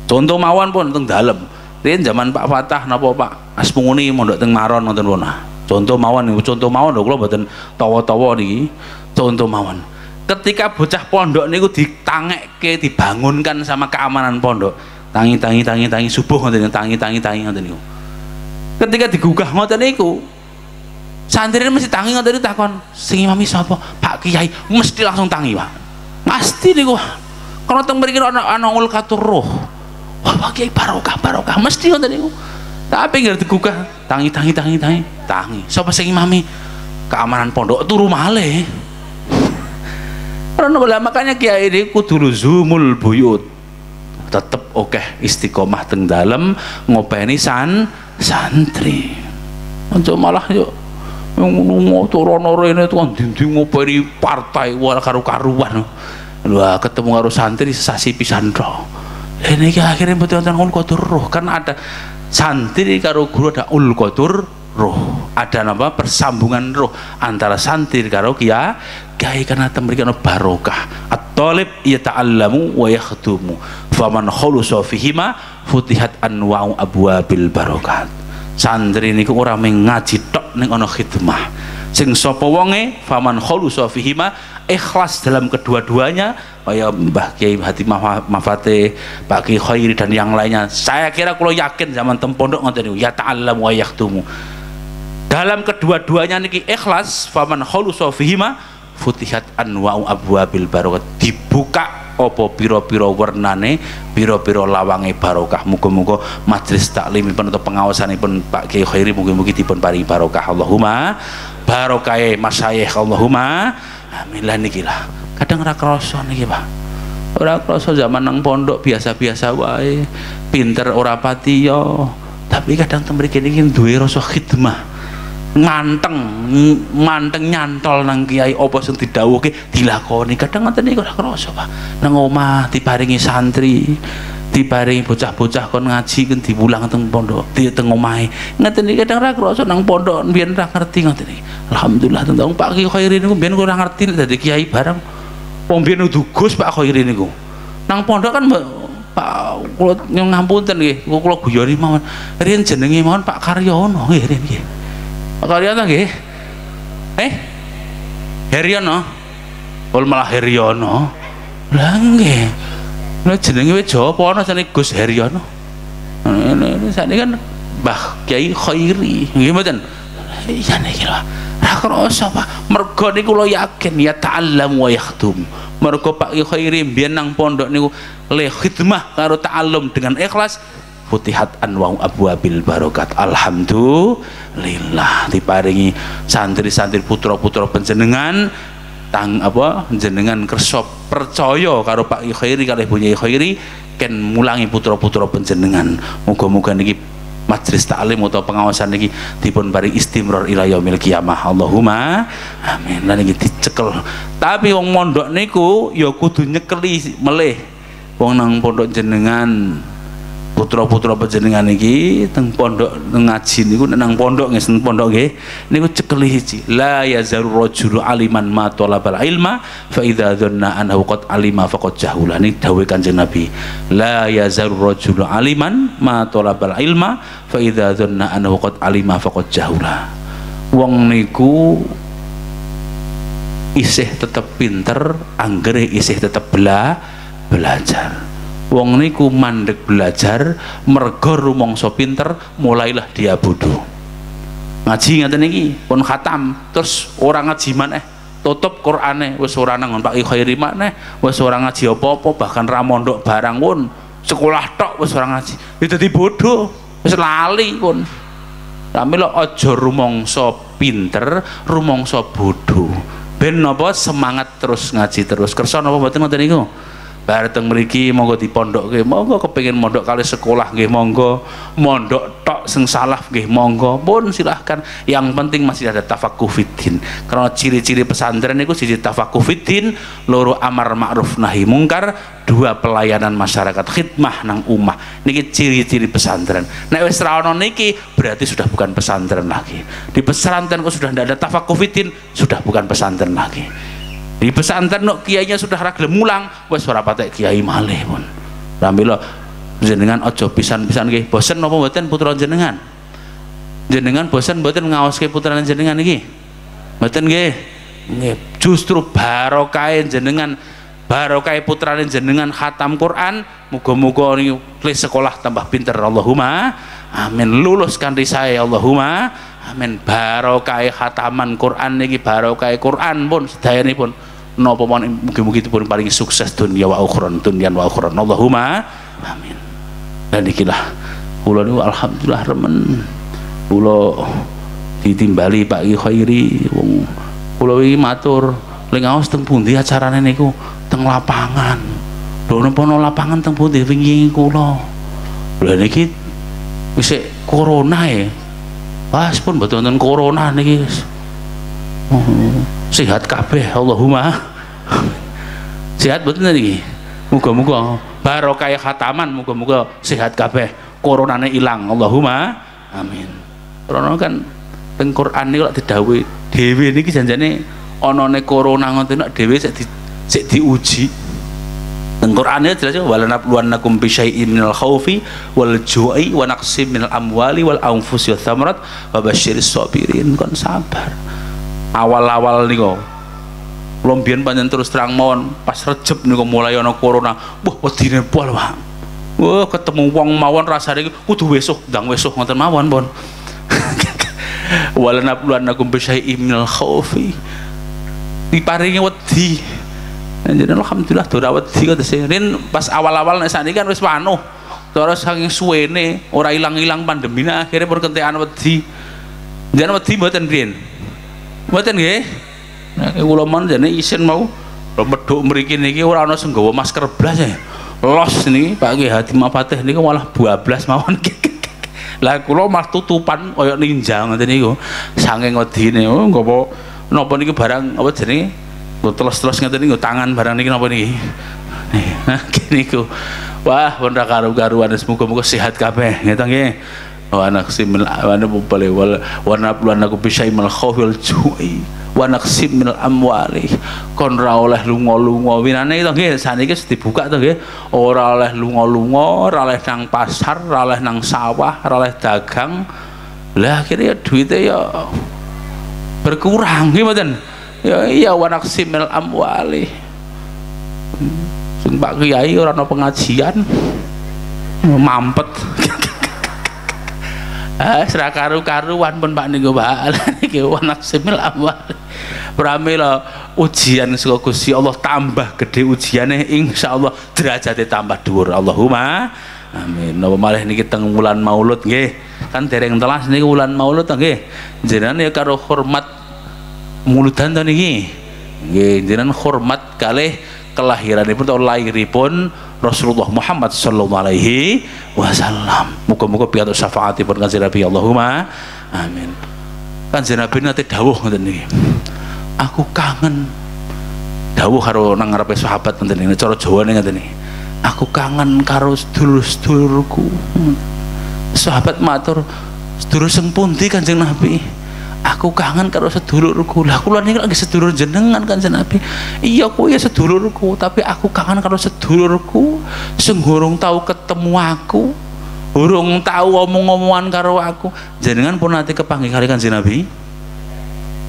Contoh mawon pun teng dalam riyen zaman Pak Fatah napa Pak? Asmuni mondok teng Maron wonten wona contoh mawon contoh mawon lho kula mboten tawa-tawa niki. Contoh mawon. Ketika bocah pondok niku ditangekke dibangunkan sama keamanan pondok. Tangi tangi tangi tangi subuh ngoten tangi tangi tangi ngoten niku. Ketika digugah ngoten niku santri mesti tangi ngoten niku takon sing imami sapa? Pak Kiai mesti langsung tangi Pak. Pasti niku kalau teng mriki ana ana ulkatur roh. Wah Pak Kiai barokah barokah mesti ngoten niku. Tapi nggak digugah. Tangi tangi tangi tangi. Tangi. Sapa sing imami keamanan pondok turu malih. Karena makanya kiai ini kudu luzumul buyut. Tetep oke okay, istiqomah teng dalam ngopeni san santri aja malah yuk ngono turun rene itu kan dinding ngopeni partai wala karu-karuan. Wah ketemu karo santri sesasi pisan tok ini akhirnya betul betul ul kotor roh. Kan ada santri karo guru ada ul kotor roh. Ada apa persambungan roh antara santri karo kia kiai. Karena memberikan barokah. At-talib yata'allamu wa yakhdumu. Faman khulusa fihima futihat anwa'u abwabil barokat santri niku ora ngaji tok ning ana khidmah. Sing sapa wonge? Faman khulusa fihima ikhlas dalam kedua-duanya. Kaya Mbah Kiai Hati Mafate Pak Kiai Khairi dan yang lainnya. Saya kira kalau yakin zaman tempondok ngoten niku ya ta'allam wa yakhdumu. Dalam kedua-duanya niki ikhlas faman khulusa fihima futihat anwa'u abwabil barokah dibuka opo piro-piro warnane piro-piro lawange barokah. Muga-muga majelis taklim pun atau pengawasan pun Pak Kiai Khairi mungkin-mungkin dipun paringi barokah. Allahumma barokahe masyayikh. Allahumma amin. Lah niki lah kadang ora krasa niki Pak. Ora krasa zaman nang pondok biasa-biasa wae. Pinter ora pati yo tapi kadang temriki niki duwe rasa khidmah manteng manteng nyantol nang kiai apa sing didhawuhke dilakoni. Kadang ngoten niku ora krasa Pak. Nang omah diparingi santri diparingi bocah-bocah kon ngaji kan dipulang teng pondok di teng omahe. Ngoten iki kadang ora krasa nang pondok biyen ora ngerti ngoten iki alhamdulillah tentang Pak Kiai Khairin niku biyen ora ngerti dadi kiai bareng. Wong biyen Gus Pak Khairin niku. Nang pondok kan Pak kula ngapunten nggih. Kula guyoni mawon. Riyen jenenge mawon Pak Karyono. Nggih riyen nggih Kalian nggih? Eh? Heriono. Ul malah Heriono. Lah nggih. Lah jenenge wis Jawa ana sane Gus Heriono. Ini sane kan Mbah Kiai Khairi. Nggih mboten? Iya niki lho. Ra krasa Pak. Mergo niku yakin ya ta'allam wa yakhdum. Mergo Pak Kiai Khairi mbiyen nang pondok niku le khidmah karo ta'allum dengan ikhlas futihat anwau abwabil barokat. Alhamdulillah. Diparingi santri-santri putra-putra penjenengan tang apa jenengan kerso percaya karo Pak Khairi kalih punya Khairi ken mulangi putra-putra penjenengan. Muga-muga niki majlis taklim atau pengawasan niki dipun bari istimror ila yaumil kiamah Allahumma amin. Lan niki dicekel. Tapi wong mondok niku ya kudu nyekeli melih. Wong nang pondok jenengan putra-putra panjenengan iki teng pondok teng ngaji niku nang pondok nggih teng pondok nggih niku cekeli hiji la yazaru rajulu aliman ma talabal ilma fa idza dhanna annahu qad alima faqad jahula. Ini dawuh Kanjeng Nabi. La yazaru rajulu aliman ma talabal ilma fa idza dhanna annahu qad alima faqad jahula. Wong niku isih tetep pinter anggere isih tetep bela belajar wong niku mandek belajar mergo rumangsa pinter mulailah dia bodoh. Ngaji ngaten iki pun khatam terus orang ngaji maneh tutup Qur'ane wis ora nang Pak Khairi maneh wis ora ngaji apa-apa bahkan ra mondok barang pun sekolah tok wis ora ngaji. Ya dadi bodoh wis lali pun. Tapi lo aja rumangsa pinter rumangsa bodoh. Ben napa semangat terus ngaji terus. Kersa napa mboten ngoten niku bar teng mriki monggo dipondokke monggo kepengin mondok kali sekolah nggih monggo. Mondok tok sing salah nggih monggo. Pun silahkan. Yang penting masih ada tafakuh fiddin. Karena ciri-ciri pesantren itu siji tafakuh fiddin loro amar ma'ruf nahi mungkar dua pelayanan masyarakat khidmah nang umah. Niki ciri-ciri pesantren. Nek wis ra niki berarti sudah bukan pesantren lagi. Di pesantren kok sudah tidak ada tafakuh fiddin sudah bukan pesantren lagi di pesantren no kiainya sudah ragil mulang wes ora patek kiai malih pun. Ramilo jenengan ojo pisan-pisan nggih. Bosen napa mboten putra jenengan? Jenengan bosen mboten ngaoske putra jenengan iki mboten nggih? Nggih. Justru barokah jenengan barokah putrane jenengan khatam Quran muga-muga niku sekolah tambah pinter. Allahumma amin. Lulus kanthi saya Allahumma amin. Barokah khataman Quran niki barokah Quran pun sedayanipun napa mawon mugi-mugi pun paling sukses dunia wa ukhron dunia wa ukhron Allahumma amin. Dan ikilah kula niku alhamdulillah remen. Kula ditimbali Pak Ki Khairi wong kula iki matur. Ngaos teng pundi acarane niku? Teng lapangan. Lho napa lapangan teng pundi? Wingi kula. Lha niki wis corona ya Wah, pun betul wonten corona niki. Oh, sehat kabeh. Allahumma. sehat betul niki. Muga-muga barokah khataman muga-muga sehat kabeh. Coronane ilang Allahumma amin. Karena kan teng Quran niku lak didhawuhi. Dhewe niki janjane ana ne corona ngoten nek dhewe sik di, sik diuji. Teng Quran ya jelas walanabluwannakum bi syai'in minal khaufi wal ju'i wa minal amwali wal anfusi wath thamarat sabirin. Kon sabar. Awal-awal niku kula mbiyen pancen terus terang mawon pas Rejeb niku mulai ana corona wah wedine pol Pak. Wah ketemu wong mawon rasane kudu wesuh ndang wesuh ngoten mawon pun wala nabluwannakum bisyai'im minal khaufi diparingi wedi. Jadi alhamdulillah dora wedi kados rin pas awal-awal nek sakniki kan wis panuh. Terus saking suwene ora ilang-ilang pandemine akhirnya perkentekan wedi. Jangan wedi mboten riyen mboten nggih Nek kula mon jane isin mau medhuk mriki niki ora ana sing gawa masker blas ya. Los niki Pak Ki Hadi Mafatih niku malah buablas mawon. Lah kula mah tutupan kaya ninja ngoten niku. Saking wedine oh ngapa napa niki barang apa jenenge? Nggo teles-teles ngoten niku tangan barang niki napa niki? Nah, niku. Wah, ra karu-karuan semoga-moga sehat kabeh. Nggih nggih. Wa naqsimil wa nabul wal wa nabluwannakum bisyai'il khawfi wal ju'i wa naqsim minal amwali. Kon ora oleh lunga-lunga. Winane to nggih saniki dibuka to nggih. Ora oleh lunga-lunga ora oleh nang pasar ora oleh nang sawah ora oleh dagang. Lah akhirnya ya duitnya ya berkurang gimana ya iya wa naqsim minal amwali. Sing Pak Kiai ora ana pengajian. Mampet Ah, serah karu-karuan pun Pak niku Pak. Niki wanak simil amwal. Pramila ujian saka Gusti Allah tambah gede ujiane insyaallah derajate tambah dhuwur. Allahumma amin. Napa malih niki teng wulan Maulud nggih. Kan dereng telas niki wulan Maulud nggih. Jenengan ya karo hormat muludan to niki. Nggih, jenengan hormat kalih kelahiranipun atau lahiripun Rasulullah Muhammad sallallahu alaihi wasallam. Muga-muga piyatuk syafaatipun kanjeng Nabi Allahumma amin. Kanjeng Nabi nate dawuh ngoten niki. Aku kangen dawuh karo nang sahabat ngoten niki cara Jawane ngoten niki. Aku kangen karo sedulur-sedulurku. Sahabat matur, sedulur sing pundi Kanjeng Nabi? Aku kangen karo sedulurku. Lah kula niki lagi sedulur jenengan kan Nabi. Iya aku ya sedulurku tapi aku kangen karo sedulurku. Sing tahu ketemu aku urung tahu omong-omongan karo aku. Jenengan pun nanti kepanggil kali kan Nabi.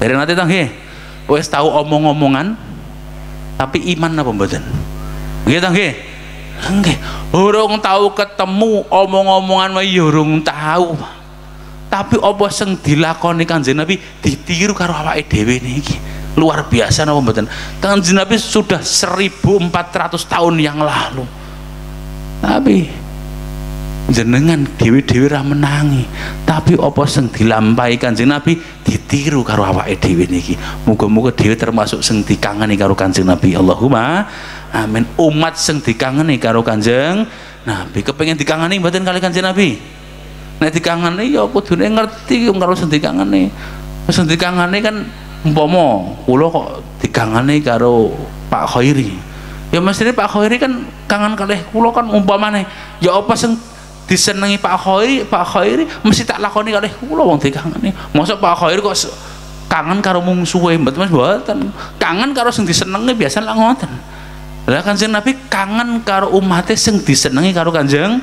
Dari nanti tangge wes tahu omong-omongan tapi iman apa mboten? Nggih tangge nggih urung tahu ketemu omong-omongan wae ya urung tahu tapi apa sing dilakoni Kanjeng Nabi? Ditiru karo awake dhewe niki. Luar biasa napa mboten? Kanjeng Nabi sudah 1400 tahun yang lalu. Tapi jenengan dewi-dewi ra menangi. Tapi apa sing dilampahi Kanjeng Nabi? Ditiru karo awake dhewe niki. Muga-muga dhewe termasuk sing dikangeni karo Kanjeng Nabi. Allahumma amin. Umat sing dikangeni karo Kanjeng Nabi. Kepengen dikangeni mboten kali Kanjeng Nabi nek dikangani ya kudune ngerti karo sing dikangani. Kan umpama kula kok dikangani karo Pak Khairi. Ya mestine Pak Khairi kan kangen kalih kula kan umpamane ya apa sing disenengi Pak Khairi Pak Khairi mesti tak lakoni kalih kula wong dikangani. Mosok Pak Khairi kok kangen karo mungsuhe mboten mboten. Kangen karo sing disenengi biasa lah ngoten. Lah kanjeng Nabi kangen karo umatnya sing disenengi karo kanjeng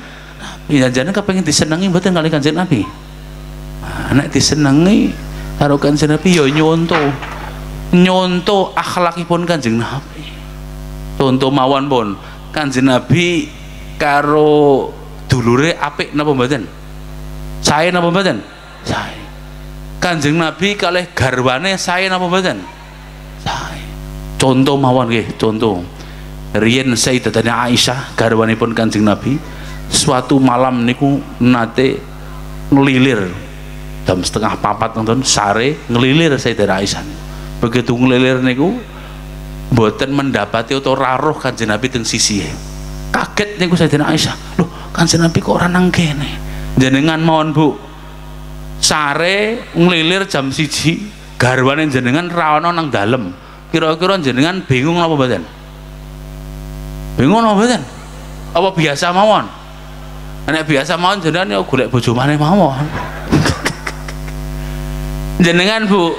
ya jangan kepengen disenangi mboten kali kanjeng Nabi. Nek disenangi karo kanjeng Nabi ya nyonto. Nyonto akhlakipun kanjeng Nabi. Contoh mawon pun. Kanjeng Nabi karo dulure apik napa mboten? Saya napa mboten? Saya kanjeng Nabi kalih garwane saya napa mboten? Saya contoh mawon nggih contoh riyen Sayyidatuna Aisyah garwanipun kanjeng Nabi suatu malam niku nate ngelilir. Jam setengah papat nonton sare ngelilir Sayyidatuna Aisyah. Begitu ngelilir niku mboten mendapati atau raruh kanjeng Nabi teng sisi kaget niku Sayyidatuna Aisyah. Loh kanjeng Nabi kok ora nang kene? Jenengan mawon Bu. Sare ngelilir jam siji garwane jenengan rawono nang dalem. Kira-kira jenengan bingung apa mboten? Bingung apa mboten? Apa biasa mawon nek biasa mawon jenengan ya golek bojo maneh mawon. Jenengan Bu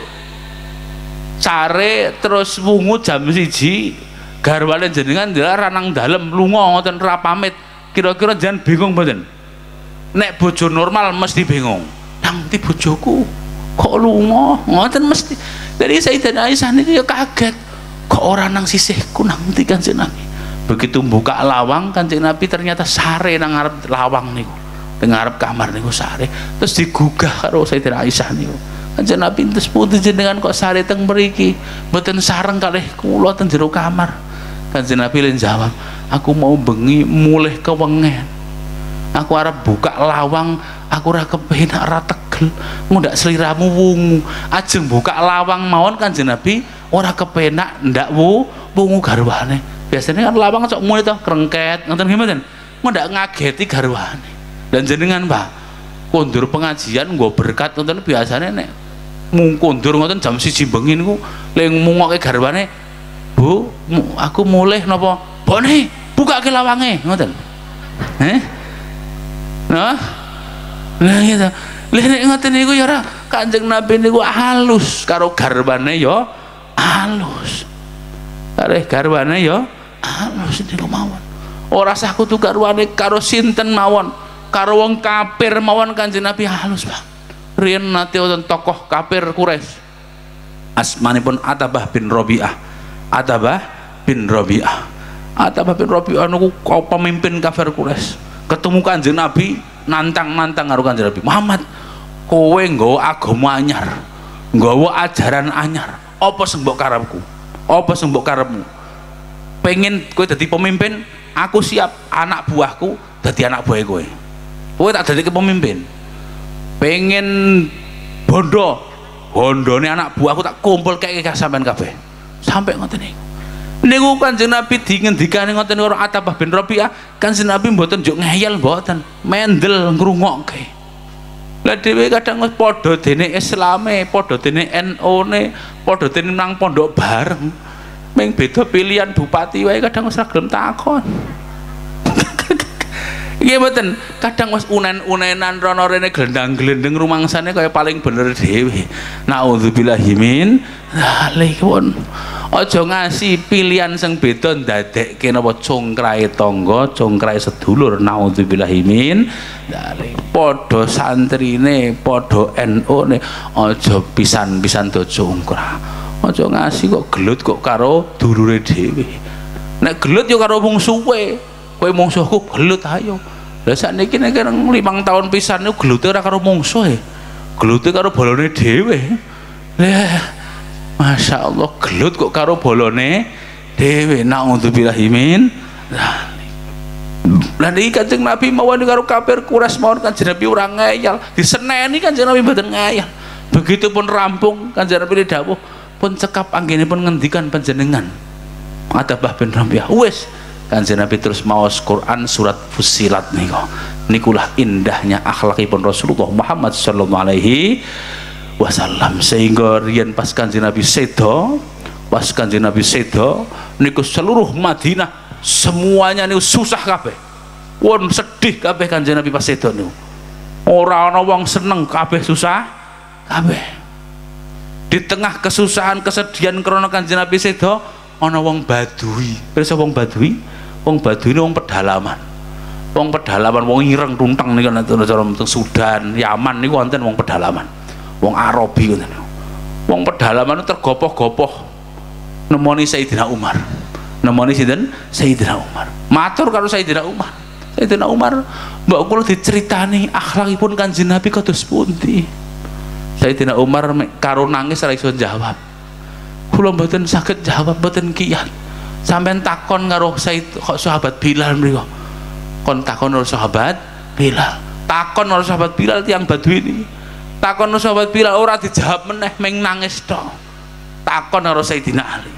sare terus wungu jam siji garwane jenengan dilarang nang dalem lunga ngoten ra pamit. Kira-kira jangan bingung mboten? Nek bojo normal mesti bingung. Nanti bojoku? Kok lunga? Ngoten mesti. Dari Sayyidah Aisyah ini ya kaget. Kok orang nang sisihku? Nanti kanjeng Nabi begitu buka lawang kanjeng Nabi ternyata sare nang ngarep lawang niku. Teng ngarep kamar niku sare. Terus digugah karo Sayyidah Aisyah niku. Kanjeng Nabi terus putih jenengan kok sare teng mriki? Mboten sareng kalih kula teng jero kamar. Kanjeng Nabi len jawab aku mau bengi mulih kewengen. Aku arep buka lawang aku ora kepenak ora tegel. Ngundak seliramu wungu. Ajeng buka lawang mawon kanjeng Nabi ora kepenak ndak wu wungu garwane biasanya kan lawang cok mulai toh kerengket ngoten gimana ngundak ngageti garwane. Dan jenengan Pak kondur pengajian gue berkat ngoten biasanya nek mung kondur ngoten jam siji bengi niku leng mungoke garwane Bu aku mulai napa? Bone buka ke lawange ngoten. Eh nah nah gitu lah nek ngoten niku ya ora Kanjeng Nabi niku halus karo garwane ya halus karo garwane ya halus niku mawon ora sah kudu garwane karo sinten mawon. Karo wong kafir mawon Kanjeng Nabi halus Pak riyen nate wonten tokoh kafir Quraisy. Asmanipun Atabah bin Rabi'ah Atabah bin Rabi'ah Atabah bin Rabi'ah niku pemimpin kafir Quraisy. Ketemu kanjeng Nabi nantang-nantang karo kanjeng Nabi Muhammad. Kowe nggawa agama anyar nggawa ajaran anyar. Apa sing mbok karepku? Apa sing mbok karepmu pengen kowe dadi pemimpin aku siap anak buahku dadi anak buah kowe. Kowe tak dadi pemimpin pengen bondo bondone anak buahku tak kumpul kayak sampean kabeh. Sampai ngoten niku. Niku kanjeng Nabi dingendikane ngoten karo Atabah bin Rabi'ah. Kanjeng Nabi mboten njuk ngeyel mboten mendel ngrungokke. Lah dhewe kadang wis padha dene Islame padha dene NU-ne padha dene nang pondok bareng ming beda pilihan bupati wae kadang wis gelem takon Iya mboten, kadang wis unen-unenan rono rene glendang-glendeng rumangsane kaya paling bener dhewe. Nauzubillahi min dzalik pun. Aja ngasih pilihan sing beda ndadekke napa congkrae tangga, congkrae sedulur. Nauzubillahi min dzalik. Padha santrine, padha NU-ne aja pisan-pisan do congkra. Aja ngasih kok gelut kok karo dulure dhewe. Nek gelut yo karo wong suwe. kowe mungsuhku gelut ayo. Lah sakniki nek limang tahun pisan niku gelute ora karo mungsuh e gelute karo bolone dhewe. Lah Masya Allah gelut kok karo bolone dhewe. Naudzubillahi min lah niki Kanjeng Nabi mawon karo kafir kuras mawon Kanjeng Nabi ora ngeyel. Diseneni Kanjeng Nabi mboten ngeyel. Begitu pun rampung Kanjeng Nabi dawuh pun cekap anggenipun ngendikan panjenengan Atabah bin Rabi'ah wis Kanjeng Nabi terus maos Quran surat Fusilat niku. Nikulah indahnya akhlakipun Rasulullah Muhammad sallallahu alaihi wasallam sehingga riyen pas Kanjeng Nabi sedo, pas Kanjeng Nabi sedo niku seluruh Madinah semuanya niku susah kabeh. Won sedih kabeh Kanjeng Nabi pas sedo niku. Ora ana wong seneng kabeh susah kabeh. Di tengah kesusahan kesedihan karena Kanjeng Nabi sedo ana wong badui. Pirsa wong badui? wong Baduy wong pedalaman. Wong pedalaman wong ireng tuntang niku cara Sudan Yaman niku wonten wong pedalaman. Wong Arabi ngoten wong pedalaman tergopoh-gopoh. Nemoni Sayyidina Umar. Nemoni sinten? Sayyidina Umar. Matur karo Sayyidina Umar. Sayyidina Umar mbak kula diceritani akhlakipun Kanjeng Nabi kados pundi Sayyidina Umar karo nangis ora iso jawab. Kula mboten saged jawab mboten kiat sampean takon karo Sayyid sahabat Bilal mriku? Kon takon karo sahabat Bilal. Takon karo sahabat Bilal tiang Badui ini takon sahabat Bilal ora dijawab meneh meng nangis tok. Takon karo Sayyidina Ali.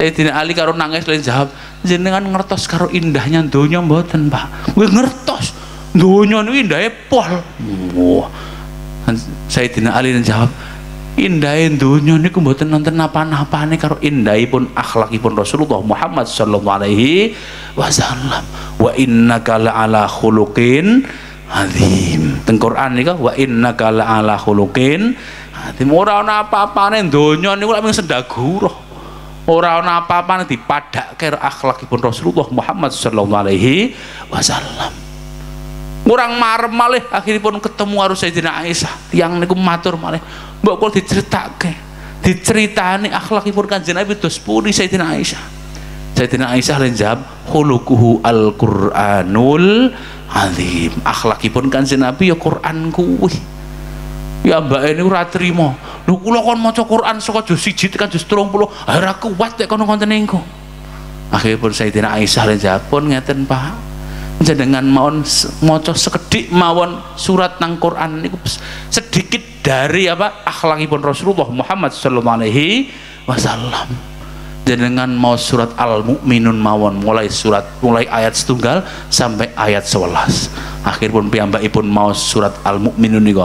Sayyidina Ali karo nangis lain jawab jenengan ngertos karo indahnya donya mboten Pak? Gue ngertos donya niku indahe pol. Wah Sayyidina Ali jawab indahe donya niku mboten nonton apa-apane karo indahipun akhlakipun Rasulullah Muhammad sallallahu alaihi wasallam. Wa innaka la'ala khuluqin azim teng Quran nika wa innaka ala khuluqin azim ora ana apa-apane donya niku lak sendagura ora ana apa-apane dipadhakke akhlakipun Rasulullah Muhammad sallallahu alaihi wasallam kurang marem malih akhiripun ketemu harus Sayyidina Aisyah. Tiang niku matur malih. Mbok kula diceritake diceritani akhlakipun kanjeng Nabi dos puri Sayyidina Aisyah. Sayyidina Aisyah lan jawab khuluquhu al-Qur'anul azim akhlakipun kanjeng Nabi ya Quran kuwi. Ya mbak ini ora trimo. Lho kula kon maca Quran saka juz 1 tekan juz 30 ora kuat nek kono konten engko akhiripun Sayyidina Aisyah lan jawab pun ngeten Pak jenengan mawon maca sekedik mawon surat nang Quran niku sedikit dari apa akhlakipun Rasulullah Muhammad sallallahu alaihi wasallam. Dengan mau surat al-mu'minun mawon mulai surat mulai ayat setunggal sampai ayat 11 akhir pun pun mau surat al-mu'minun niku.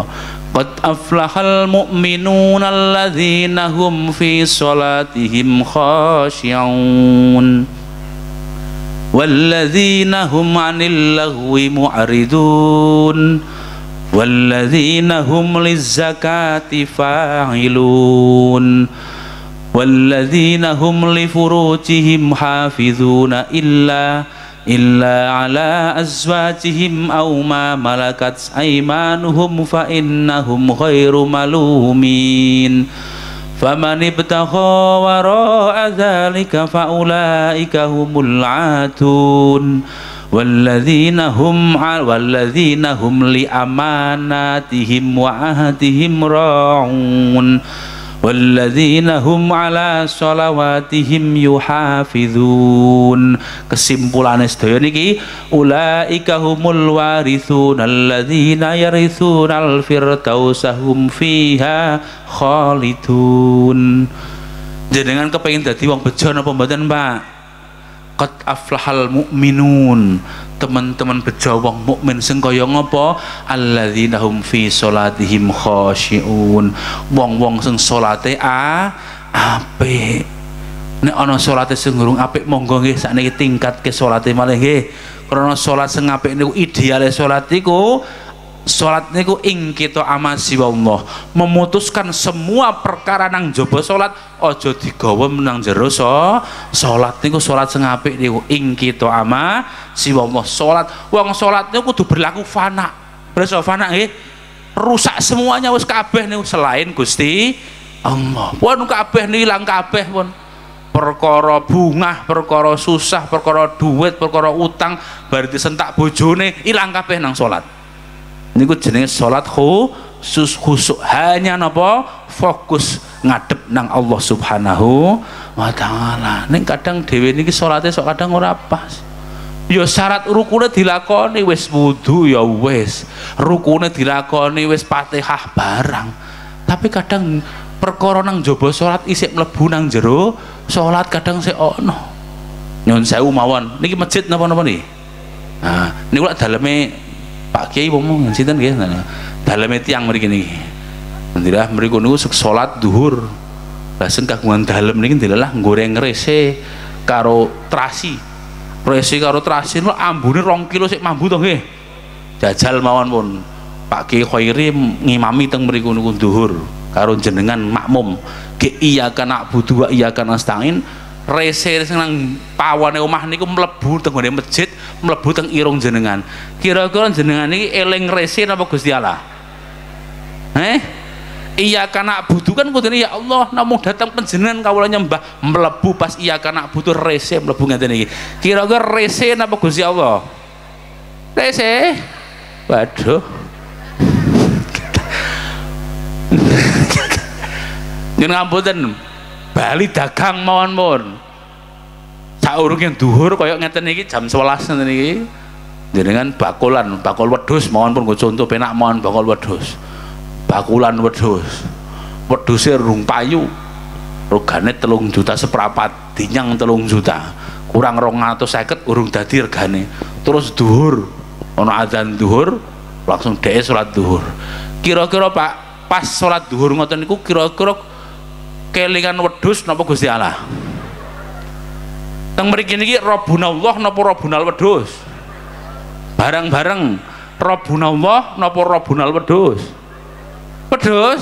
Qad aflahal mu'minun alladzina hum fi salatihim khashi'un والذين هم عن اللغو معرضون والذين هم للزكاة فاعلون والذين هم لفروجهم حافظون إلا إلا على أزواجهم أو ما ملكت أيمانهم فإنهم غير ملومين فمن ابتغى وراء ذلك فأولئك هم العاتون والذين هم والذين هم لأماناتهم وعهدهم راعون. walladzina hum ala sholawatihim yuhafizun kesimpulannya sedaya niki ulaika humul warithun alladzina yarithun al firdausahum fiha khalidun. Jenengan kepengin dadi wong bejo napa mboten Pak? Qad aflahal mu'minun. Teman-teman bejo wong mukmin sing kaya ngapa alladzina hum fi salatihim khashi'un. Wong-wong sing salate a apik. Nek ana salate sing ngurung apik monggo nggih sakniki tingkat ke salate malih nggih. Karena salat sing apik niku ideale salat iku Sholat niku ing kita amasi Allah memutuskan semua perkara nang jaba sholat ojo digawa menang jero so sholat niku sholat sing apik niku ing kita amasi Allah sholat wong sholat niku kudu berlaku fana. Berasa fana nggih? Rusak semuanya wis kabeh niku selain Gusti Allah. Pun kabeh nilang kabeh pun. Perkara bunga perkara susah perkara duit perkara utang berarti sentak bojone ilang kabeh nang sholat niku jenenge salat khusus khusuk hanya napa? Fokus ngadep nang Allah Subhanahu wa taala. Ning kadang dhewe niki salate sok kadang ora pas. Ya syarat rukune dilakoni wis wudu ya wis. Rukune dilakoni wis Fatihah barang. Tapi kadang perkara nang jaba salat isik mlebu nang jero salat kadang sik ono. Nyun sewu mawon. Niki masjid napa-napa niki? Nah niku lak daleme Pak Kiai ngomong sinten nggih daleme tiyang mriki niki. Alhamdulillah mriku niku salat duhur. Lajeng kagungan dalem niki dilelah goreng rese karo terasi. Rese karo terasi niku ambune 2 kilo sik mambu to nggih? Jajal mawon pun. Pak Kiai Khairi ngimami teng mriku niku duhur karo jenengan makmum. Ke iya kana budu wa iya kana nasta'in rese nang pawane omah niku mlebu teng gone masjid mlebu teng irung jenengan. Kira-kira jenengan iki eling rese napa Gusti Allah? Eh? Iya kana butuh kan kudune ya Allah namung datang penjenengan kawula nyembah mlebu pas iya kana butuh rese mlebu ngeten iki. Kira-kira rese napa Gusti Allah? Rese? Waduh. Nyen ngapunten Bali dagang mawon pun. Yang duhur koyok ngeten iki jam 11 ngeten iki. Jenengan bakulan, bakul wedhus mawon pun contoh penak mawon bakul wedhus. Bakulan wedhus. Wedhuse rung payu. Regane telung juta seprapat, dinyang telung juta. Kurang rong seket urung dadi regane. Terus duhur, ono azan duhur, langsung dhek salat duhur. Kira-kira Pak, pas salat duhur ngoten niku kira-kira kelingan wedhus napa Gusti Allah? Teng mriki niki Rabbunallah napa Rabbunal wedhus? Bareng-bareng Rabbunallah napa Rabbunal wedhus? Wedhus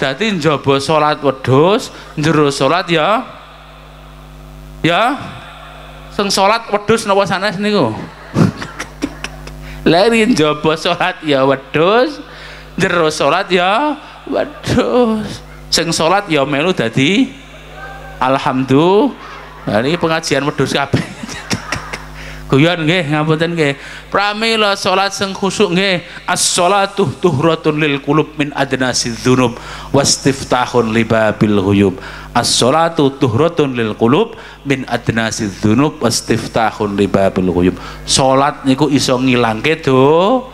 dadi njaba salat wedhus njero salat ya. Ya. Sing salat wedhus napa sanes niku? Lari njaba salat ya wedhus njero salat ya wedhus sing salat ya melu dadi alhamdulillah. Nah, ini pengajian wedhus kabeh. Guyon nggih ngapunten nggih. Pramila salat sing khusuk nggih. As-salatu tuhratun lil qulub min adnasi dzunub wastiftahun libabil ghuyub. As-salatu tuhratun lil qulub min adnasi dzunub wastiftahun libabil ghuyub. Salat niku iso ngilangke do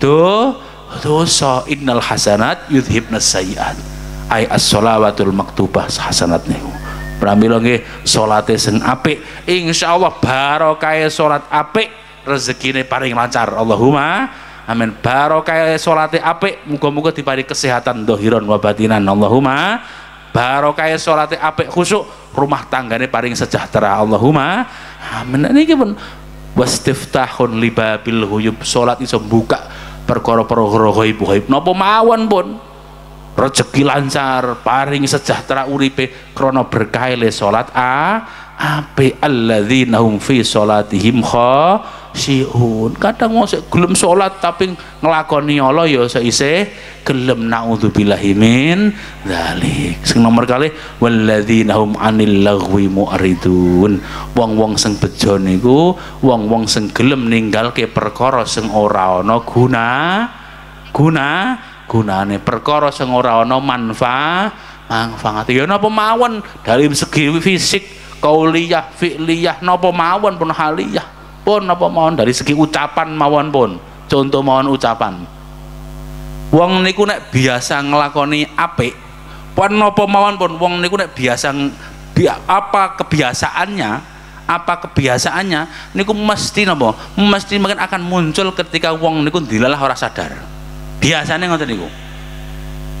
do dosa. Innal hasanat yudhibnas sayiat ay as-sholawatul maktubah hasanat niku pramila nggih salate sing apik insyaallah barokah salat apik rezekine paring lancar. Allahumma amin. Barokah salate apik muga-muga diparingi kesehatan dohiron wa batinan. Allahumma barokah salate apik khusuk rumah tanggane paring sejahtera. Allahumma amin. Niki pun wastiftahun libabil huyub salat iso buka perkara-perkara ghaib ghaib napa mawon pun rezeki lancar paring sejahtera uripe krono berkah le salat. A ape alladzina hum fi salatihim khashiun kadang mau gelem salat tapi nglakoni Allah ya seise gelem. Naudzubillahi min dzalik. Sing nomor kali walladzina hum anil lagwi mu'ridun. Wong-wong sing bejo niku wong-wong sing gelem ninggalke perkara sing ora ana guna guna gunane perkara sing ora ana manfaat manfaat. Ya napa mawon dari segi fisik kauliyah fi'liyah napa mawon pun haliyah pun napa mawon dari segi ucapan mawon pun. Contoh mawon ucapan. Wong niku nek biasa nglakoni apik pun napa mawon pun wong niku nek biasa bi, apa kebiasaannya apa kebiasaannya niku mesti napa? Mesti mungkin akan muncul ketika wong niku dilalah ora sadar biasanya ngoten niku.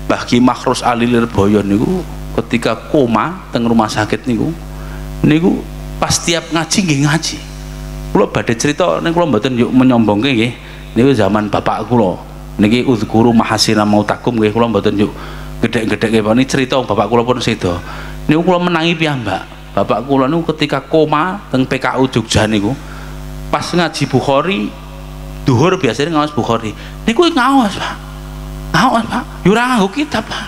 Mbah Ki Makhrus Ali Lirboyo niku ketika koma teng rumah sakit niku niku pas tiap ngaji nggih ngaji. Kula badhe cerita ning kula mboten yuk menyombongke nggih niku zaman bapak kula. Niki uzkuru mahasina mautakum nggih kula mboten yuk gedhe-gedhe niki cerita bapak kula pun sedo niku kula menangi piyambak. Bapak kula niku ketika koma teng PKU Jogja niku pas ngaji Bukhari duhur biasanya ngawas Bukhari. Niku ngawas Pak. Ngawas Pak. Yura nganggo kitab Pak.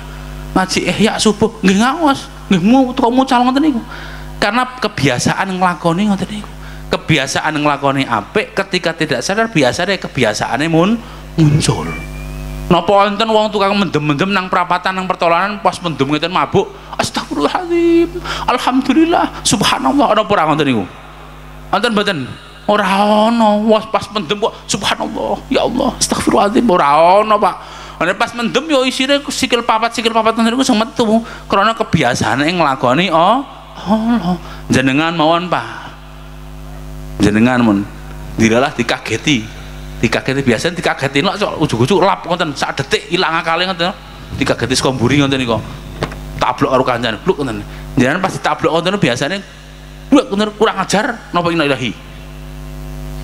Ngaji ihya subuh nggih ngawas. Nggih mau kamu calon ngoten niku? Karena kebiasaan nglakoni ngoten niku. Kebiasaan nglakoni apik ketika tidak sadar biasanya kebiasaannya mun muncul. Napa wonten wong tukang mendem-mendem nang perapatan nang pertolanan pas mendem ngeten mabuk astagfirullahaladzim alhamdulillah subhanallah ana ora ngoten niku? Wonten mboten ora ono was pas mendem subhanallah ya Allah astagfirullahaladzim ora ono pak. Ane pas mendem yo isine sikil papat sikil papat niku sing metu. Krana kebiasaane nglakoni oh Allah. Jenengan mawon Pak. Jenengan mun dilalah dikageti. Dikageti biasa dikageti lho ujug-ujug lap ngoten sak detik ilang akale ngoten dikageti saka mburi ngoten niku. Tablok karo kancane bluk ngoten. Jenengan pas tablok ngoten biasane bluk kurang ajar napa ilahi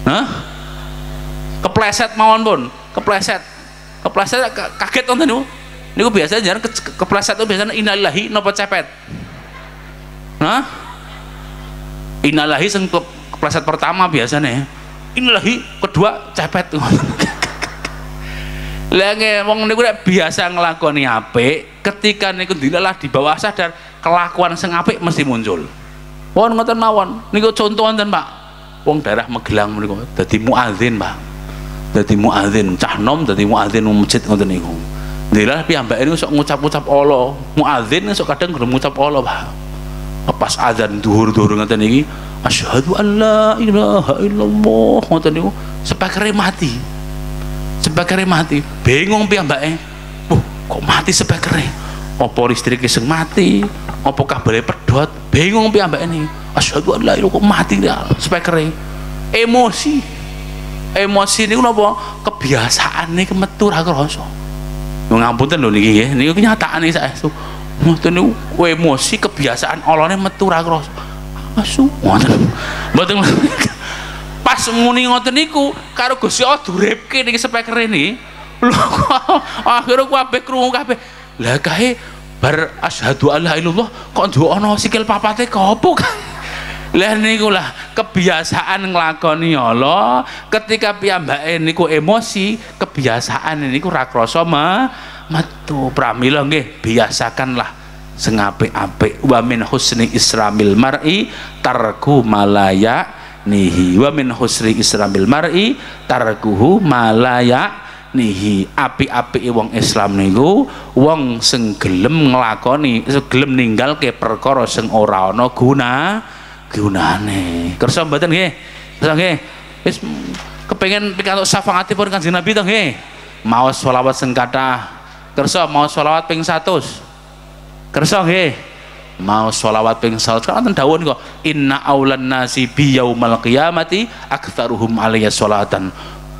Hah? Kepleset mawon pun, kepleset. Kepleset kaget nonton niku. Niku biasa jangan ke, kepleset itu biasanya innalillahi napa cepet. Hah? innalahi sing kepleset pertama biasanya innalahi kedua cepet Lagi wong niku nek biasa nglakoni apik, ketika niku dilalah di bawah sadar kelakuan sing apik mesti muncul. Wong ngoten mawon. Niku contoh wonten, Pak. Wong daerah Magelang niku dadi muadzin, Pak. Dadi muadzin, cah nom dadi muadzin masjid ngoten niku. Dilalah piyambake niku sok ngucap-ngucap Allah. Muadzin sok kadang gelem ngucap Allah, Pak. Pas azan duhur-duhur ngoten niki, asyhadu an la ilaha illallah ngoten niku sepakere mati sebakare mati bingung piyambake uh kok mati sebakare apa listrik sing mati apa kabare pedot bingung piyambake ini asyhadu an la ilaha mati ya sebakare emosi. Emosi niku napa? Kebiasaan nih kemetu ra krasa. Ngapunten lho niki nggih. Niku kenyataan iki saestu ngoten niku emosi kebiasaan olone metu ra krasa. Asu ngoten. Mboten. Pas muni ngoten niku karo Gusti Allah duripke niki speaker ini lho akhirnya kabeh krungu kabeh. Lah kae bar asyhadu alla ilallah kok nduk ana sikil papate kopo lah niku lah kebiasaan nglakoni Allah ketika piyambake niku emosi kebiasaan niku ra krasa metu. Pramila nggih biasakanlah sing apik-apik. Wa min husni isramil mar'i tarku malaya nihi wa min husri islamil mar'i tarkuhu malaya nihi api-api wong Islam niku wong sing gelem nglakoni gelem ninggalke perkara sing ora ana guna gunane kersa mboten nggih? Kersa nggih? Wis kepengin pikantuk syafaatipun Kanjeng Nabi to nggih? Maos selawat sing kathah. Kersa maos selawat ping 100 kersa nggih? Mau sholawat ping salat kan wonten dawuh niku? Inna aulan nasi bi yaumal qiyamati aktsaruhum alayya sholatan.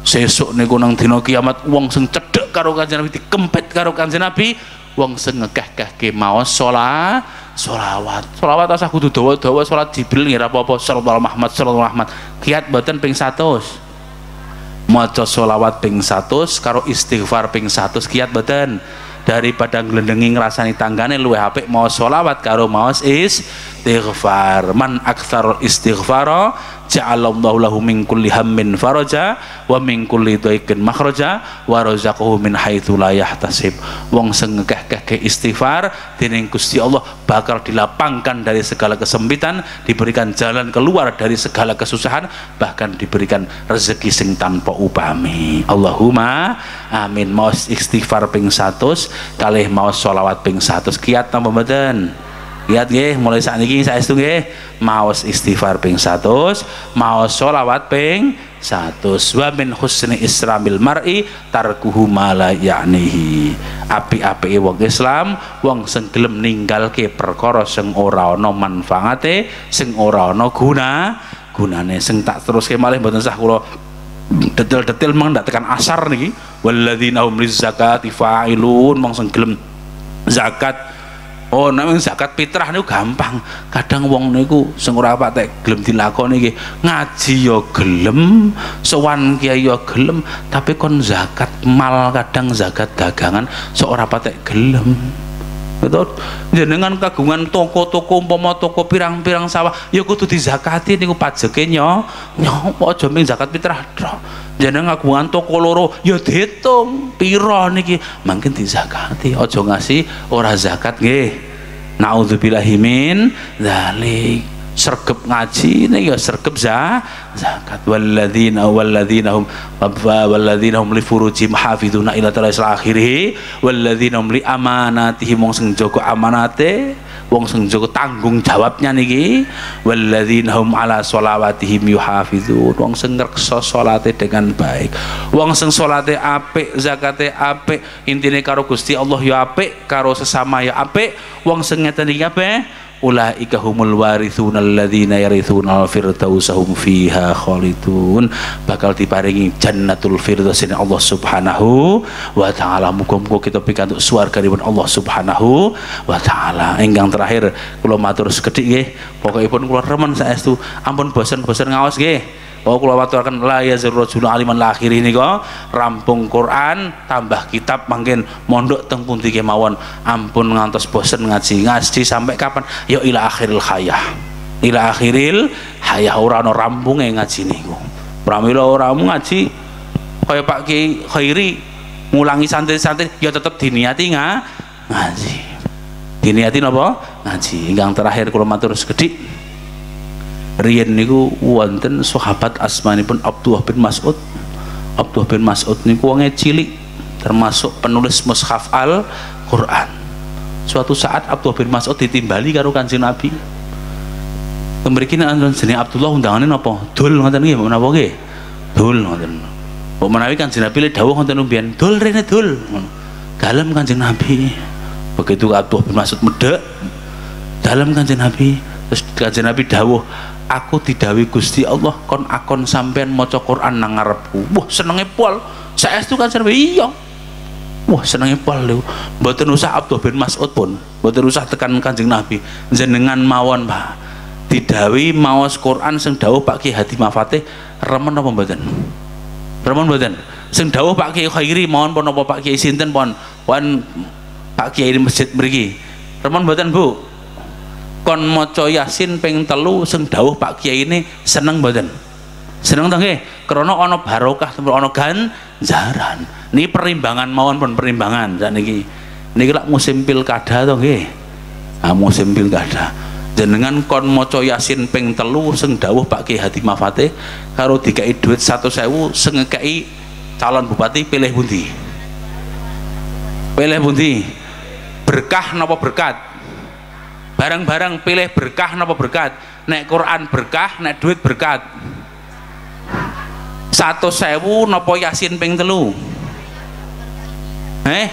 Sesuk niku nang dina kiamat wong sing cedhek karo kanjeng Nabi dikempet karo kanjeng Nabi wong sing ngekeh-kehke maos sholat sholawat. Sholawat asah kudu dawa-dawa sholat Jibril ngira apa-apa sallallahu Muhammad sallallahu Muhammad kiat boten ping 100 maca sholawat ping 100 karo istighfar ping 100 kiat boten daripada nglendengi ngrasani tanggane luwe apik mau sholawat karo maos istighfar. Man aktsar istighfara ja'alallahu lahu min kulli hammin faraja wa min kulli dhaiqin makhraja wa razaqahu min haitsu la yahtasib. Wong sing ngekeh istighfar dening Gusti Allah bakal dilapangkan dari segala kesempitan diberikan jalan keluar dari segala kesusahan bahkan diberikan rezeki sing tanpa upami. Allahumma amin. Mau istighfar ping 100 kalih mau sholawat ping 100 kiat napa mboten? Lihat nggih mulai saat ini saya nggih. Maos istighfar ping 100 maos sholawat ping 100 wa min husni islamil mar'i tarkuhu mala ya'nihi. Api-api wong Islam wong sing gelem ninggalke perkara sing ora ana manfaate sing ora ana guna gunane sing tak teruske malih mboten sah kula detail-detail mang ndak tekan asar niki. Walladzina hum lizakati fa'ilun mong sing gelem zakat Oh, namanya zakat fitrah niku gampang. Kadang wong niku sing ora patek gelem dilakoni iki, ngaji ya gelem, sowan kiai ya gelem, tapi kon zakat mal kadang zakat dagangan ora patek gelem. Betul? Jenengan kagungan toko-toko umpama toko pirang-pirang sawah ya kudu dizakati niku pajeke nyo. Nyo aja ming zakat fitrah tok. Jenengan kagungan toko loro ya diitung pira niki mungkin dizakati. Aja ngasih ora zakat nggih naudzubillahi min dzalik sergep ngaji ini ya sergep za, zakat. Walladzina walladzina hum walladzina hum li furujihim hafizuna ila ta'ala akhirih walladzina hum li amanatihim wong sing jaga amanate wong sing jaga tanggung jawabnya niki. Walladzina hum ala sholawatihim yuhafizun. Wong sing ngreksa salate dengan baik. Wong sing salate apik zakate apik intine karo Gusti Allah ya apik karo sesama ya apik. Wong sing ngeten iki kabeh ulaika humul warithuna alladzina yarithuna firdausahum fiha khalidun. Bakal diparingi jannatul firdaus ini Allah subhanahu wa ta'ala. Muga-muga kita pikantuk swarga Allah subhanahu wa ta'ala. Ingkang terakhir kula matur sekedhik nggih. Pokokipun kula remen saestu. Ampun bosen-bosen ngaos nggih Oh kula waturaken la yazur rajul aliman lakhir ini kok rampung Quran tambah kitab mungkin mondok teng pundi kemawon. Ampun ngantos bosen ngaji. Ngaji sampai kapan? Ya ila akhiril hayah. Ila akhiril hayah. Ora ana rampunge ngaji niku. Pramila ora ngaji kaya Pak Ki Khairi ngulangi santri-santri ya tetep diniati nga ngaji. Diniati napa? Ngaji. Ingkang terakhir kula matur sekedhik riyen niku wonten sahabat asmanipun Abdullah bin Mas'ud. Abdullah bin Mas'ud niku wonge cilik termasuk penulis mushaf al Quran suatu saat Abdullah bin Mas'ud ditimbali karo kanjeng Nabi. Mriki nek jenenge Abdullah undangane napa? Dul ngoten nggih menapa nggih? Dul ngoten. Kok menawi kanjeng Nabi le dawuh ngoten mbiyen dul rene dul. Dalam kanjeng Nabi. Begitu Abdullah bin Mas'ud medek dalam kanjeng Nabi. Terus kanjeng Nabi dawuh aku didawi Gusti Allah kon akon sampean maca Quran nang ngarepku. Wah senenge pol saestu kanjeng Nabi iya. Wah senenge pol lho. Mboten usah Abdullah bin Mas'ud pun. Mboten usah tekan kanjeng Nabi. Jenengan mawon Pak. Didawi mawas Quran sing dawuh Pak Ki Hadi Mafatih remen apa mboten? Remen mboten? Sing dawuh Pak Ki Khairi mohon pun apa Pak Ki sinten pun pun Pak Kiai di masjid mriki. Remen mboten Bu kon maca Yasin ping telu sing dawuh Pak Kiai ini seneng mboten? Seneng to nggih? Krana ana barokah ana ganjaran. Ini perimbangan mawon pun perimbangan sakniki. Niki lak musim pilkada to nggih? Ah musim pilkada. Jenengan kon maca yasin ping telu sing dawuh Pak Ki Hadi Mafatih karo dikai duit sewu sing ngekei calon bupati pilih bundi pilih bundi berkah napa berkat barang-barang pilih berkah napa berkat? Nek Quran berkah nek duit berkat. Satu sewu napa yasin ping telu? Eh?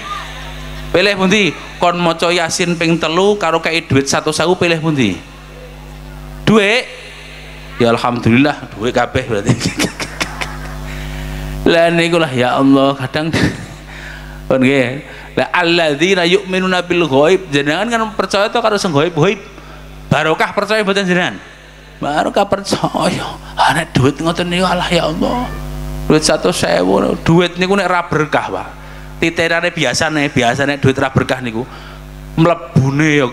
Pilih bundi kon maca yasin ping telu karo kei duit satu sewu pilih pundi? Duit? Ya alhamdulillah duit kabeh berarti. Lah niku ya Allah kadang nggih la alladzina yu'minuna bil ghaib. Jenengan kan percaya to karo sing ghaib? Ghaib. Barokah percaya mboten jenengan? Barokah percaya. Ana duit ngoten niku Allah ya Allah. Duit satu sewu duit niku nek ra berkah Pak. Titerane biasa nih biasa nih duit ra berkah niku mlebune ya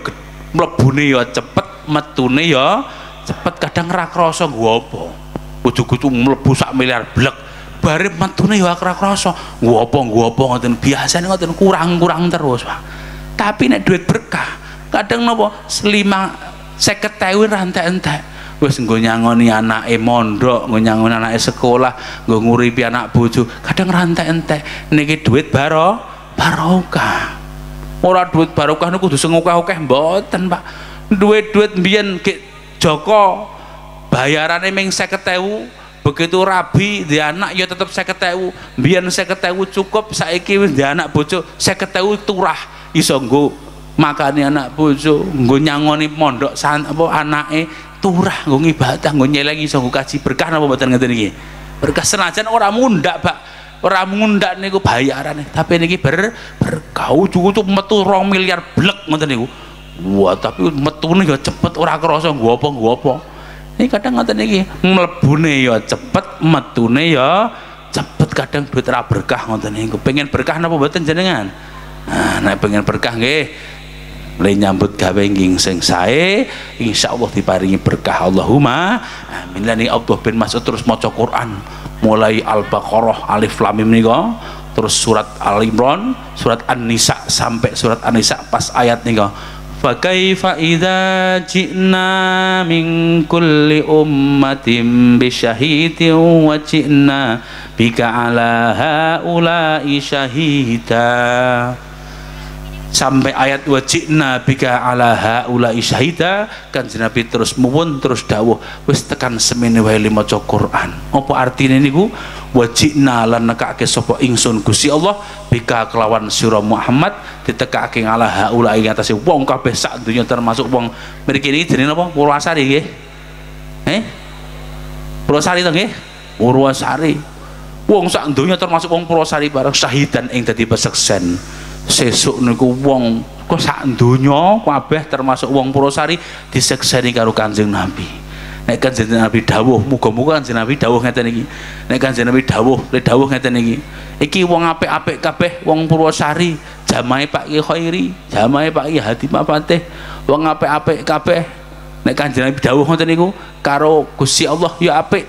mlebune ya cepet metune ya cepet. Kadang ra krasa nggo apa. Ujug-ujug mlebu sak miliar blek bare metune ya ora krasa nggo apa nggo apa ngoten. Biasane ngoten kurang-kurang terus Pak. Tapi nek duit berkah kadang napa lima seket ewu rantai-entek wis nggo nyangoni anake mondok, nggo nyangoni anake sekolah, nggo nguripi anak bojo, kadang rantai entek niki duit baro barokah. Ora duit barokah niku kudu sing akeh-akeh mboten, Pak. Duit-duit mbiyen Joko bayarane ming 50.000 begitu rabi di anak ya tetep 50.000 mbiyen 50.000 cukup saiki di anak bojo 50.000 turah. Iso nggo makani anak bojo nggo nyangoni mondok san apa anake turah nggo ibadah nggo nyelengi iso kaji berkah napa mboten ngeten iki? Berkah senajan ora mundak Pak. Ora mundak niku bayarane. Tapi niki ber berkah. Ujug-ujug metu 2 miliar blek ngoten niku. Wah tapi metune ya cepet ora krasa nggo apa nggo apa ini kadang ngoten iki. Mlebune ya cepet metune ya cepet. Kadang duit ra berkah ngoten niku. Pengen berkah napa mboten jenengan? Nah nek pengen berkah nggih mulai nyambut gawe ngging sing sae insyaallah diparingi berkah. Allahumma amin. Lan Abdullah bin Mas'ud terus maca Quran mulai Al-Baqarah Alif Lam Mim nika terus surat Al Imran surat An-Nisa sampai surat An-Nisa pas ayat nika ji'na min kulli ummatin bi syahidin wa ji'na bika ala haula'i syahida sampai ayat wajibna bika ala haula syahida. Kan Nabi terus muwun terus dawuh wis tekan semene wae maca Quran. Apa artine niku? Wajibna lan nekake sapa ingsun Gusti Allah bika kelawan sira Muhammad ditekake ala haula ing atase wong kabeh sak dunya termasuk wong mriki niki jenenge napa Purwasari nggih. Eh Purwasari to nggih? Purwasari. Wong sak dunya termasuk wong Purwasari bareng syahidan ing dadi peseksen sesuk niku wong kok sak donya kabeh termasuk wong Purwosari disekseni karo Kanjeng Nabi. Nek Kanjeng Nabi dawuh, muga-muga Kanjeng Nabi dawuh ngeten iki. Nek Kanjeng Nabi dawuh, le dawuh ngeten iki. Iki wong apik-apik kabeh wong Purwosari, jamahe Pak Ki Khairi, Pak Ki Hadi Mapatih, wong apik-apik kabeh nek kanjeng Nabi dawuh ngoten niku karo Gusti Allah ya apik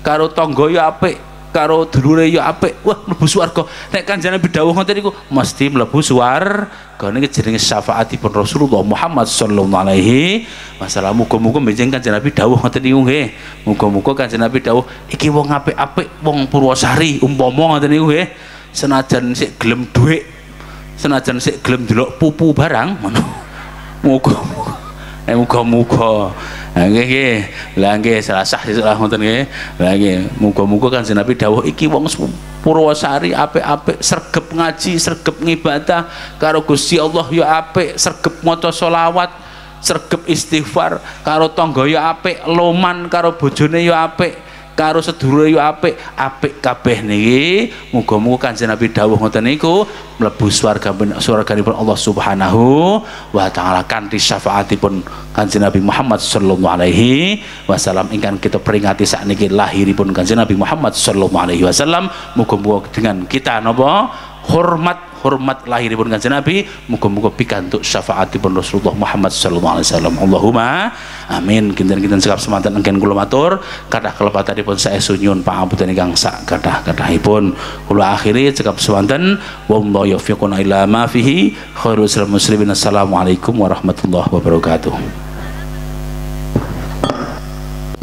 karo tangga ya apik karo dulure ya apik. Wah mlebu swarga. Nek kanjeng Nabi dawuh ngoten niku mesti mlebu swarga. Niki jenenge syafaatipun Rasulullah Muhammad sallallahu alaihi wasallam. Muga-muga benjing kanjeng Nabi dawuh ngoten niku nggih. Muga-muga kanjeng Nabi dawuh iki wong apik-apik wong Purwosari umpama ngoten niku nggih. Senajan sik gelem dhuwit senajan sik gelem delok pupu barang ngono. Muga eh muga-muga nggih nggih. Lah nggih Selasa sesuk lah ngoten nggih. Lah nggih muga-muga dawuh iki wong Purwosari apik-apik sregep ngaji, sregep ngibadah karo Gusti Allah ya apik, sregep maca selawat, sregep istighfar karo tangga ya apik, loman karo bojone ya apik karo sedulure yo apik apik kabeh niki. Muga-muga Kanjeng Nabi dawuh ngoten niku mlebu swarga swarganipun Allah Subhanahu wa taala. Kanthi syafaatipun Kanjeng Nabi Muhammad sallallahu alaihi wasallam. Ingkang kita peringati sakniki lahiripun Kanjeng Nabi Muhammad sallallahu alaihi wasallam. Muga-muga dengan kita napa? Hormat hormat lahiripun kanjeng Nabi muga-muga pikantuk syafaatipun Rasulullah Muhammad sallallahu alaihi wasallam. Allahumma amin. Kinten-kinten sekap semanten engken kula matur. Kathah kelepatanipun saya sunyun pangapunten ingkang sak kathah-kathahipun. Kula akhiri cekap semanten. Wallahu yaufiquna ila ma fihi. Khairul muslimin. Assalamualaikum warahmatullahi wabarakatuh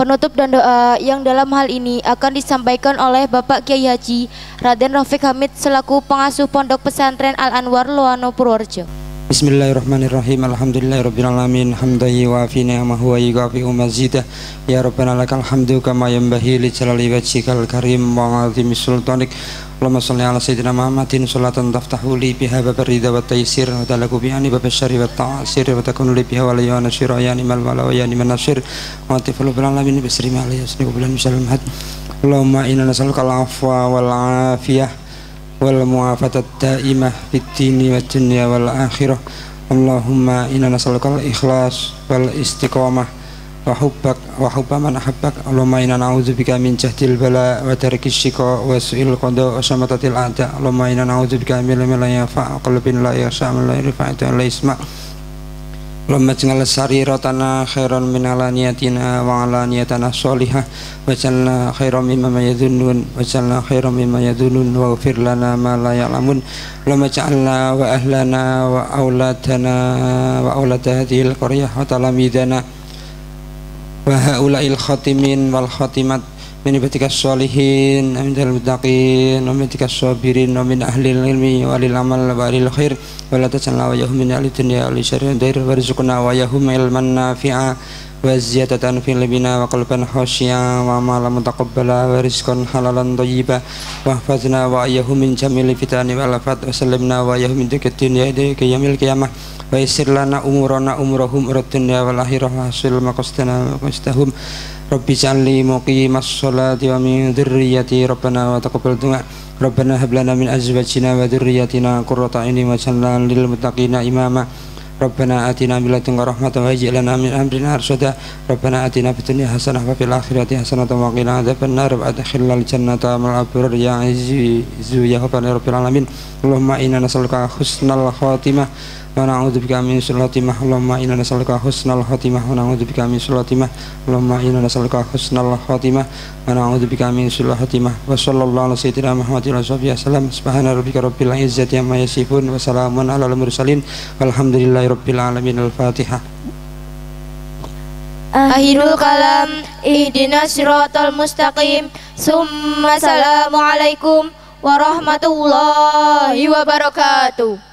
Penutup dan doa yang dalam hal ini akan disampaikan oleh Bapak Kiai Haji Raden Rafiq Hamid selaku pengasuh Pondok Pesantren Al Anwar Loano Purworejo. Bismillahirrahmanirrahim. Alhamdulillahirrahmanirrahim Hamdayi wa fi ni'amahu wa yugafi'u mazidah. Ya Rabbana lakal hamdu kama yambahi li jalali wajhikal karim wa azimi sultanik. Allahumma salli ala sayyidina Muhammadin salatan taftahu li biha babar ridha wa taysir. Wa talaku bi'ani babas syari wa ta'asir. Wa takunu li biha wa la syir ayani mal wala wa yani man nasir. Wa tifulu bil alamin. Bisri ma misal Allahumma inna nasaluka al-afwa wal afiyah wal muafatat daimah fid dini wa dunya wal akhirah. Allahumma inna nasaluka al-ikhlas wal istiqamah wa hubbak wa hubba man ahabbak. Allahumma inna min jahdil bala wa tarikis shiqa wa su'il qada wa samatatil a'da. Allahumma inna na'udzubika min la yanfa' qalbin la yasha' la yarfa'u la yasma' Allahumma ij'al sariratana khairan min alaniyatina wa alaniyatana sholihah wa jalna khairan mimma yadhunnun wa jalna khairan mimma yadhunnun wa ghfir lana ma la ya'lamun. Allahumma ij'alna wa ahlana wa auladana wa aulad hadhihi al-qaryah wa talamidana. Wa haula'il khatimin wal khatimat min ibadika sholihin amin dal muttaqin wa min sabirin wa min ahli ilmi wa lil amal wa lil khair. Wa la tajalla wa yahum min ahli dunya wa li syarri dair. Wa rizquna wa yahum ilman nafi'a. Wa ziyadatan fil bina wa qalban khashiya wa amala mutaqabbala wa rizqan halalan thayyiba wa hafazna wa ayyahum min jamil fitani wal afat. Wa sallimna ya ya Rabbi ja'alni muqimas salati wa min dhurriyyati Rabbana wa taqabbal du'a. Rabbana hab lana min azwajina wa dhurriyyatina qurrata a'yunin waj'alna lil muttaqina imama. Rabbana atina min ladunka rahmatan wa hajji lana min amrina Rabbana atina fid dunya hasanah wa fil akhirati hasanah wa qina adzabannar wa adkhilna al jannata ma'al abrar ya azzu ya rabbil alamin. Allahumma inna nas'aluka husnal khatimah wa na'udzubika min su'il khatimah. Allahumma inna nas'aluka husnal khatimah. Wa na'udzubika min su'il khatimah Allahumma inna nas'aluka husnal khatimah. Wa min rabbil alamin. Al-fatihah Akhirul kalam ihdinas siratal mustaqim. Summa assalamualaikum warahmatullahi wabarakatuh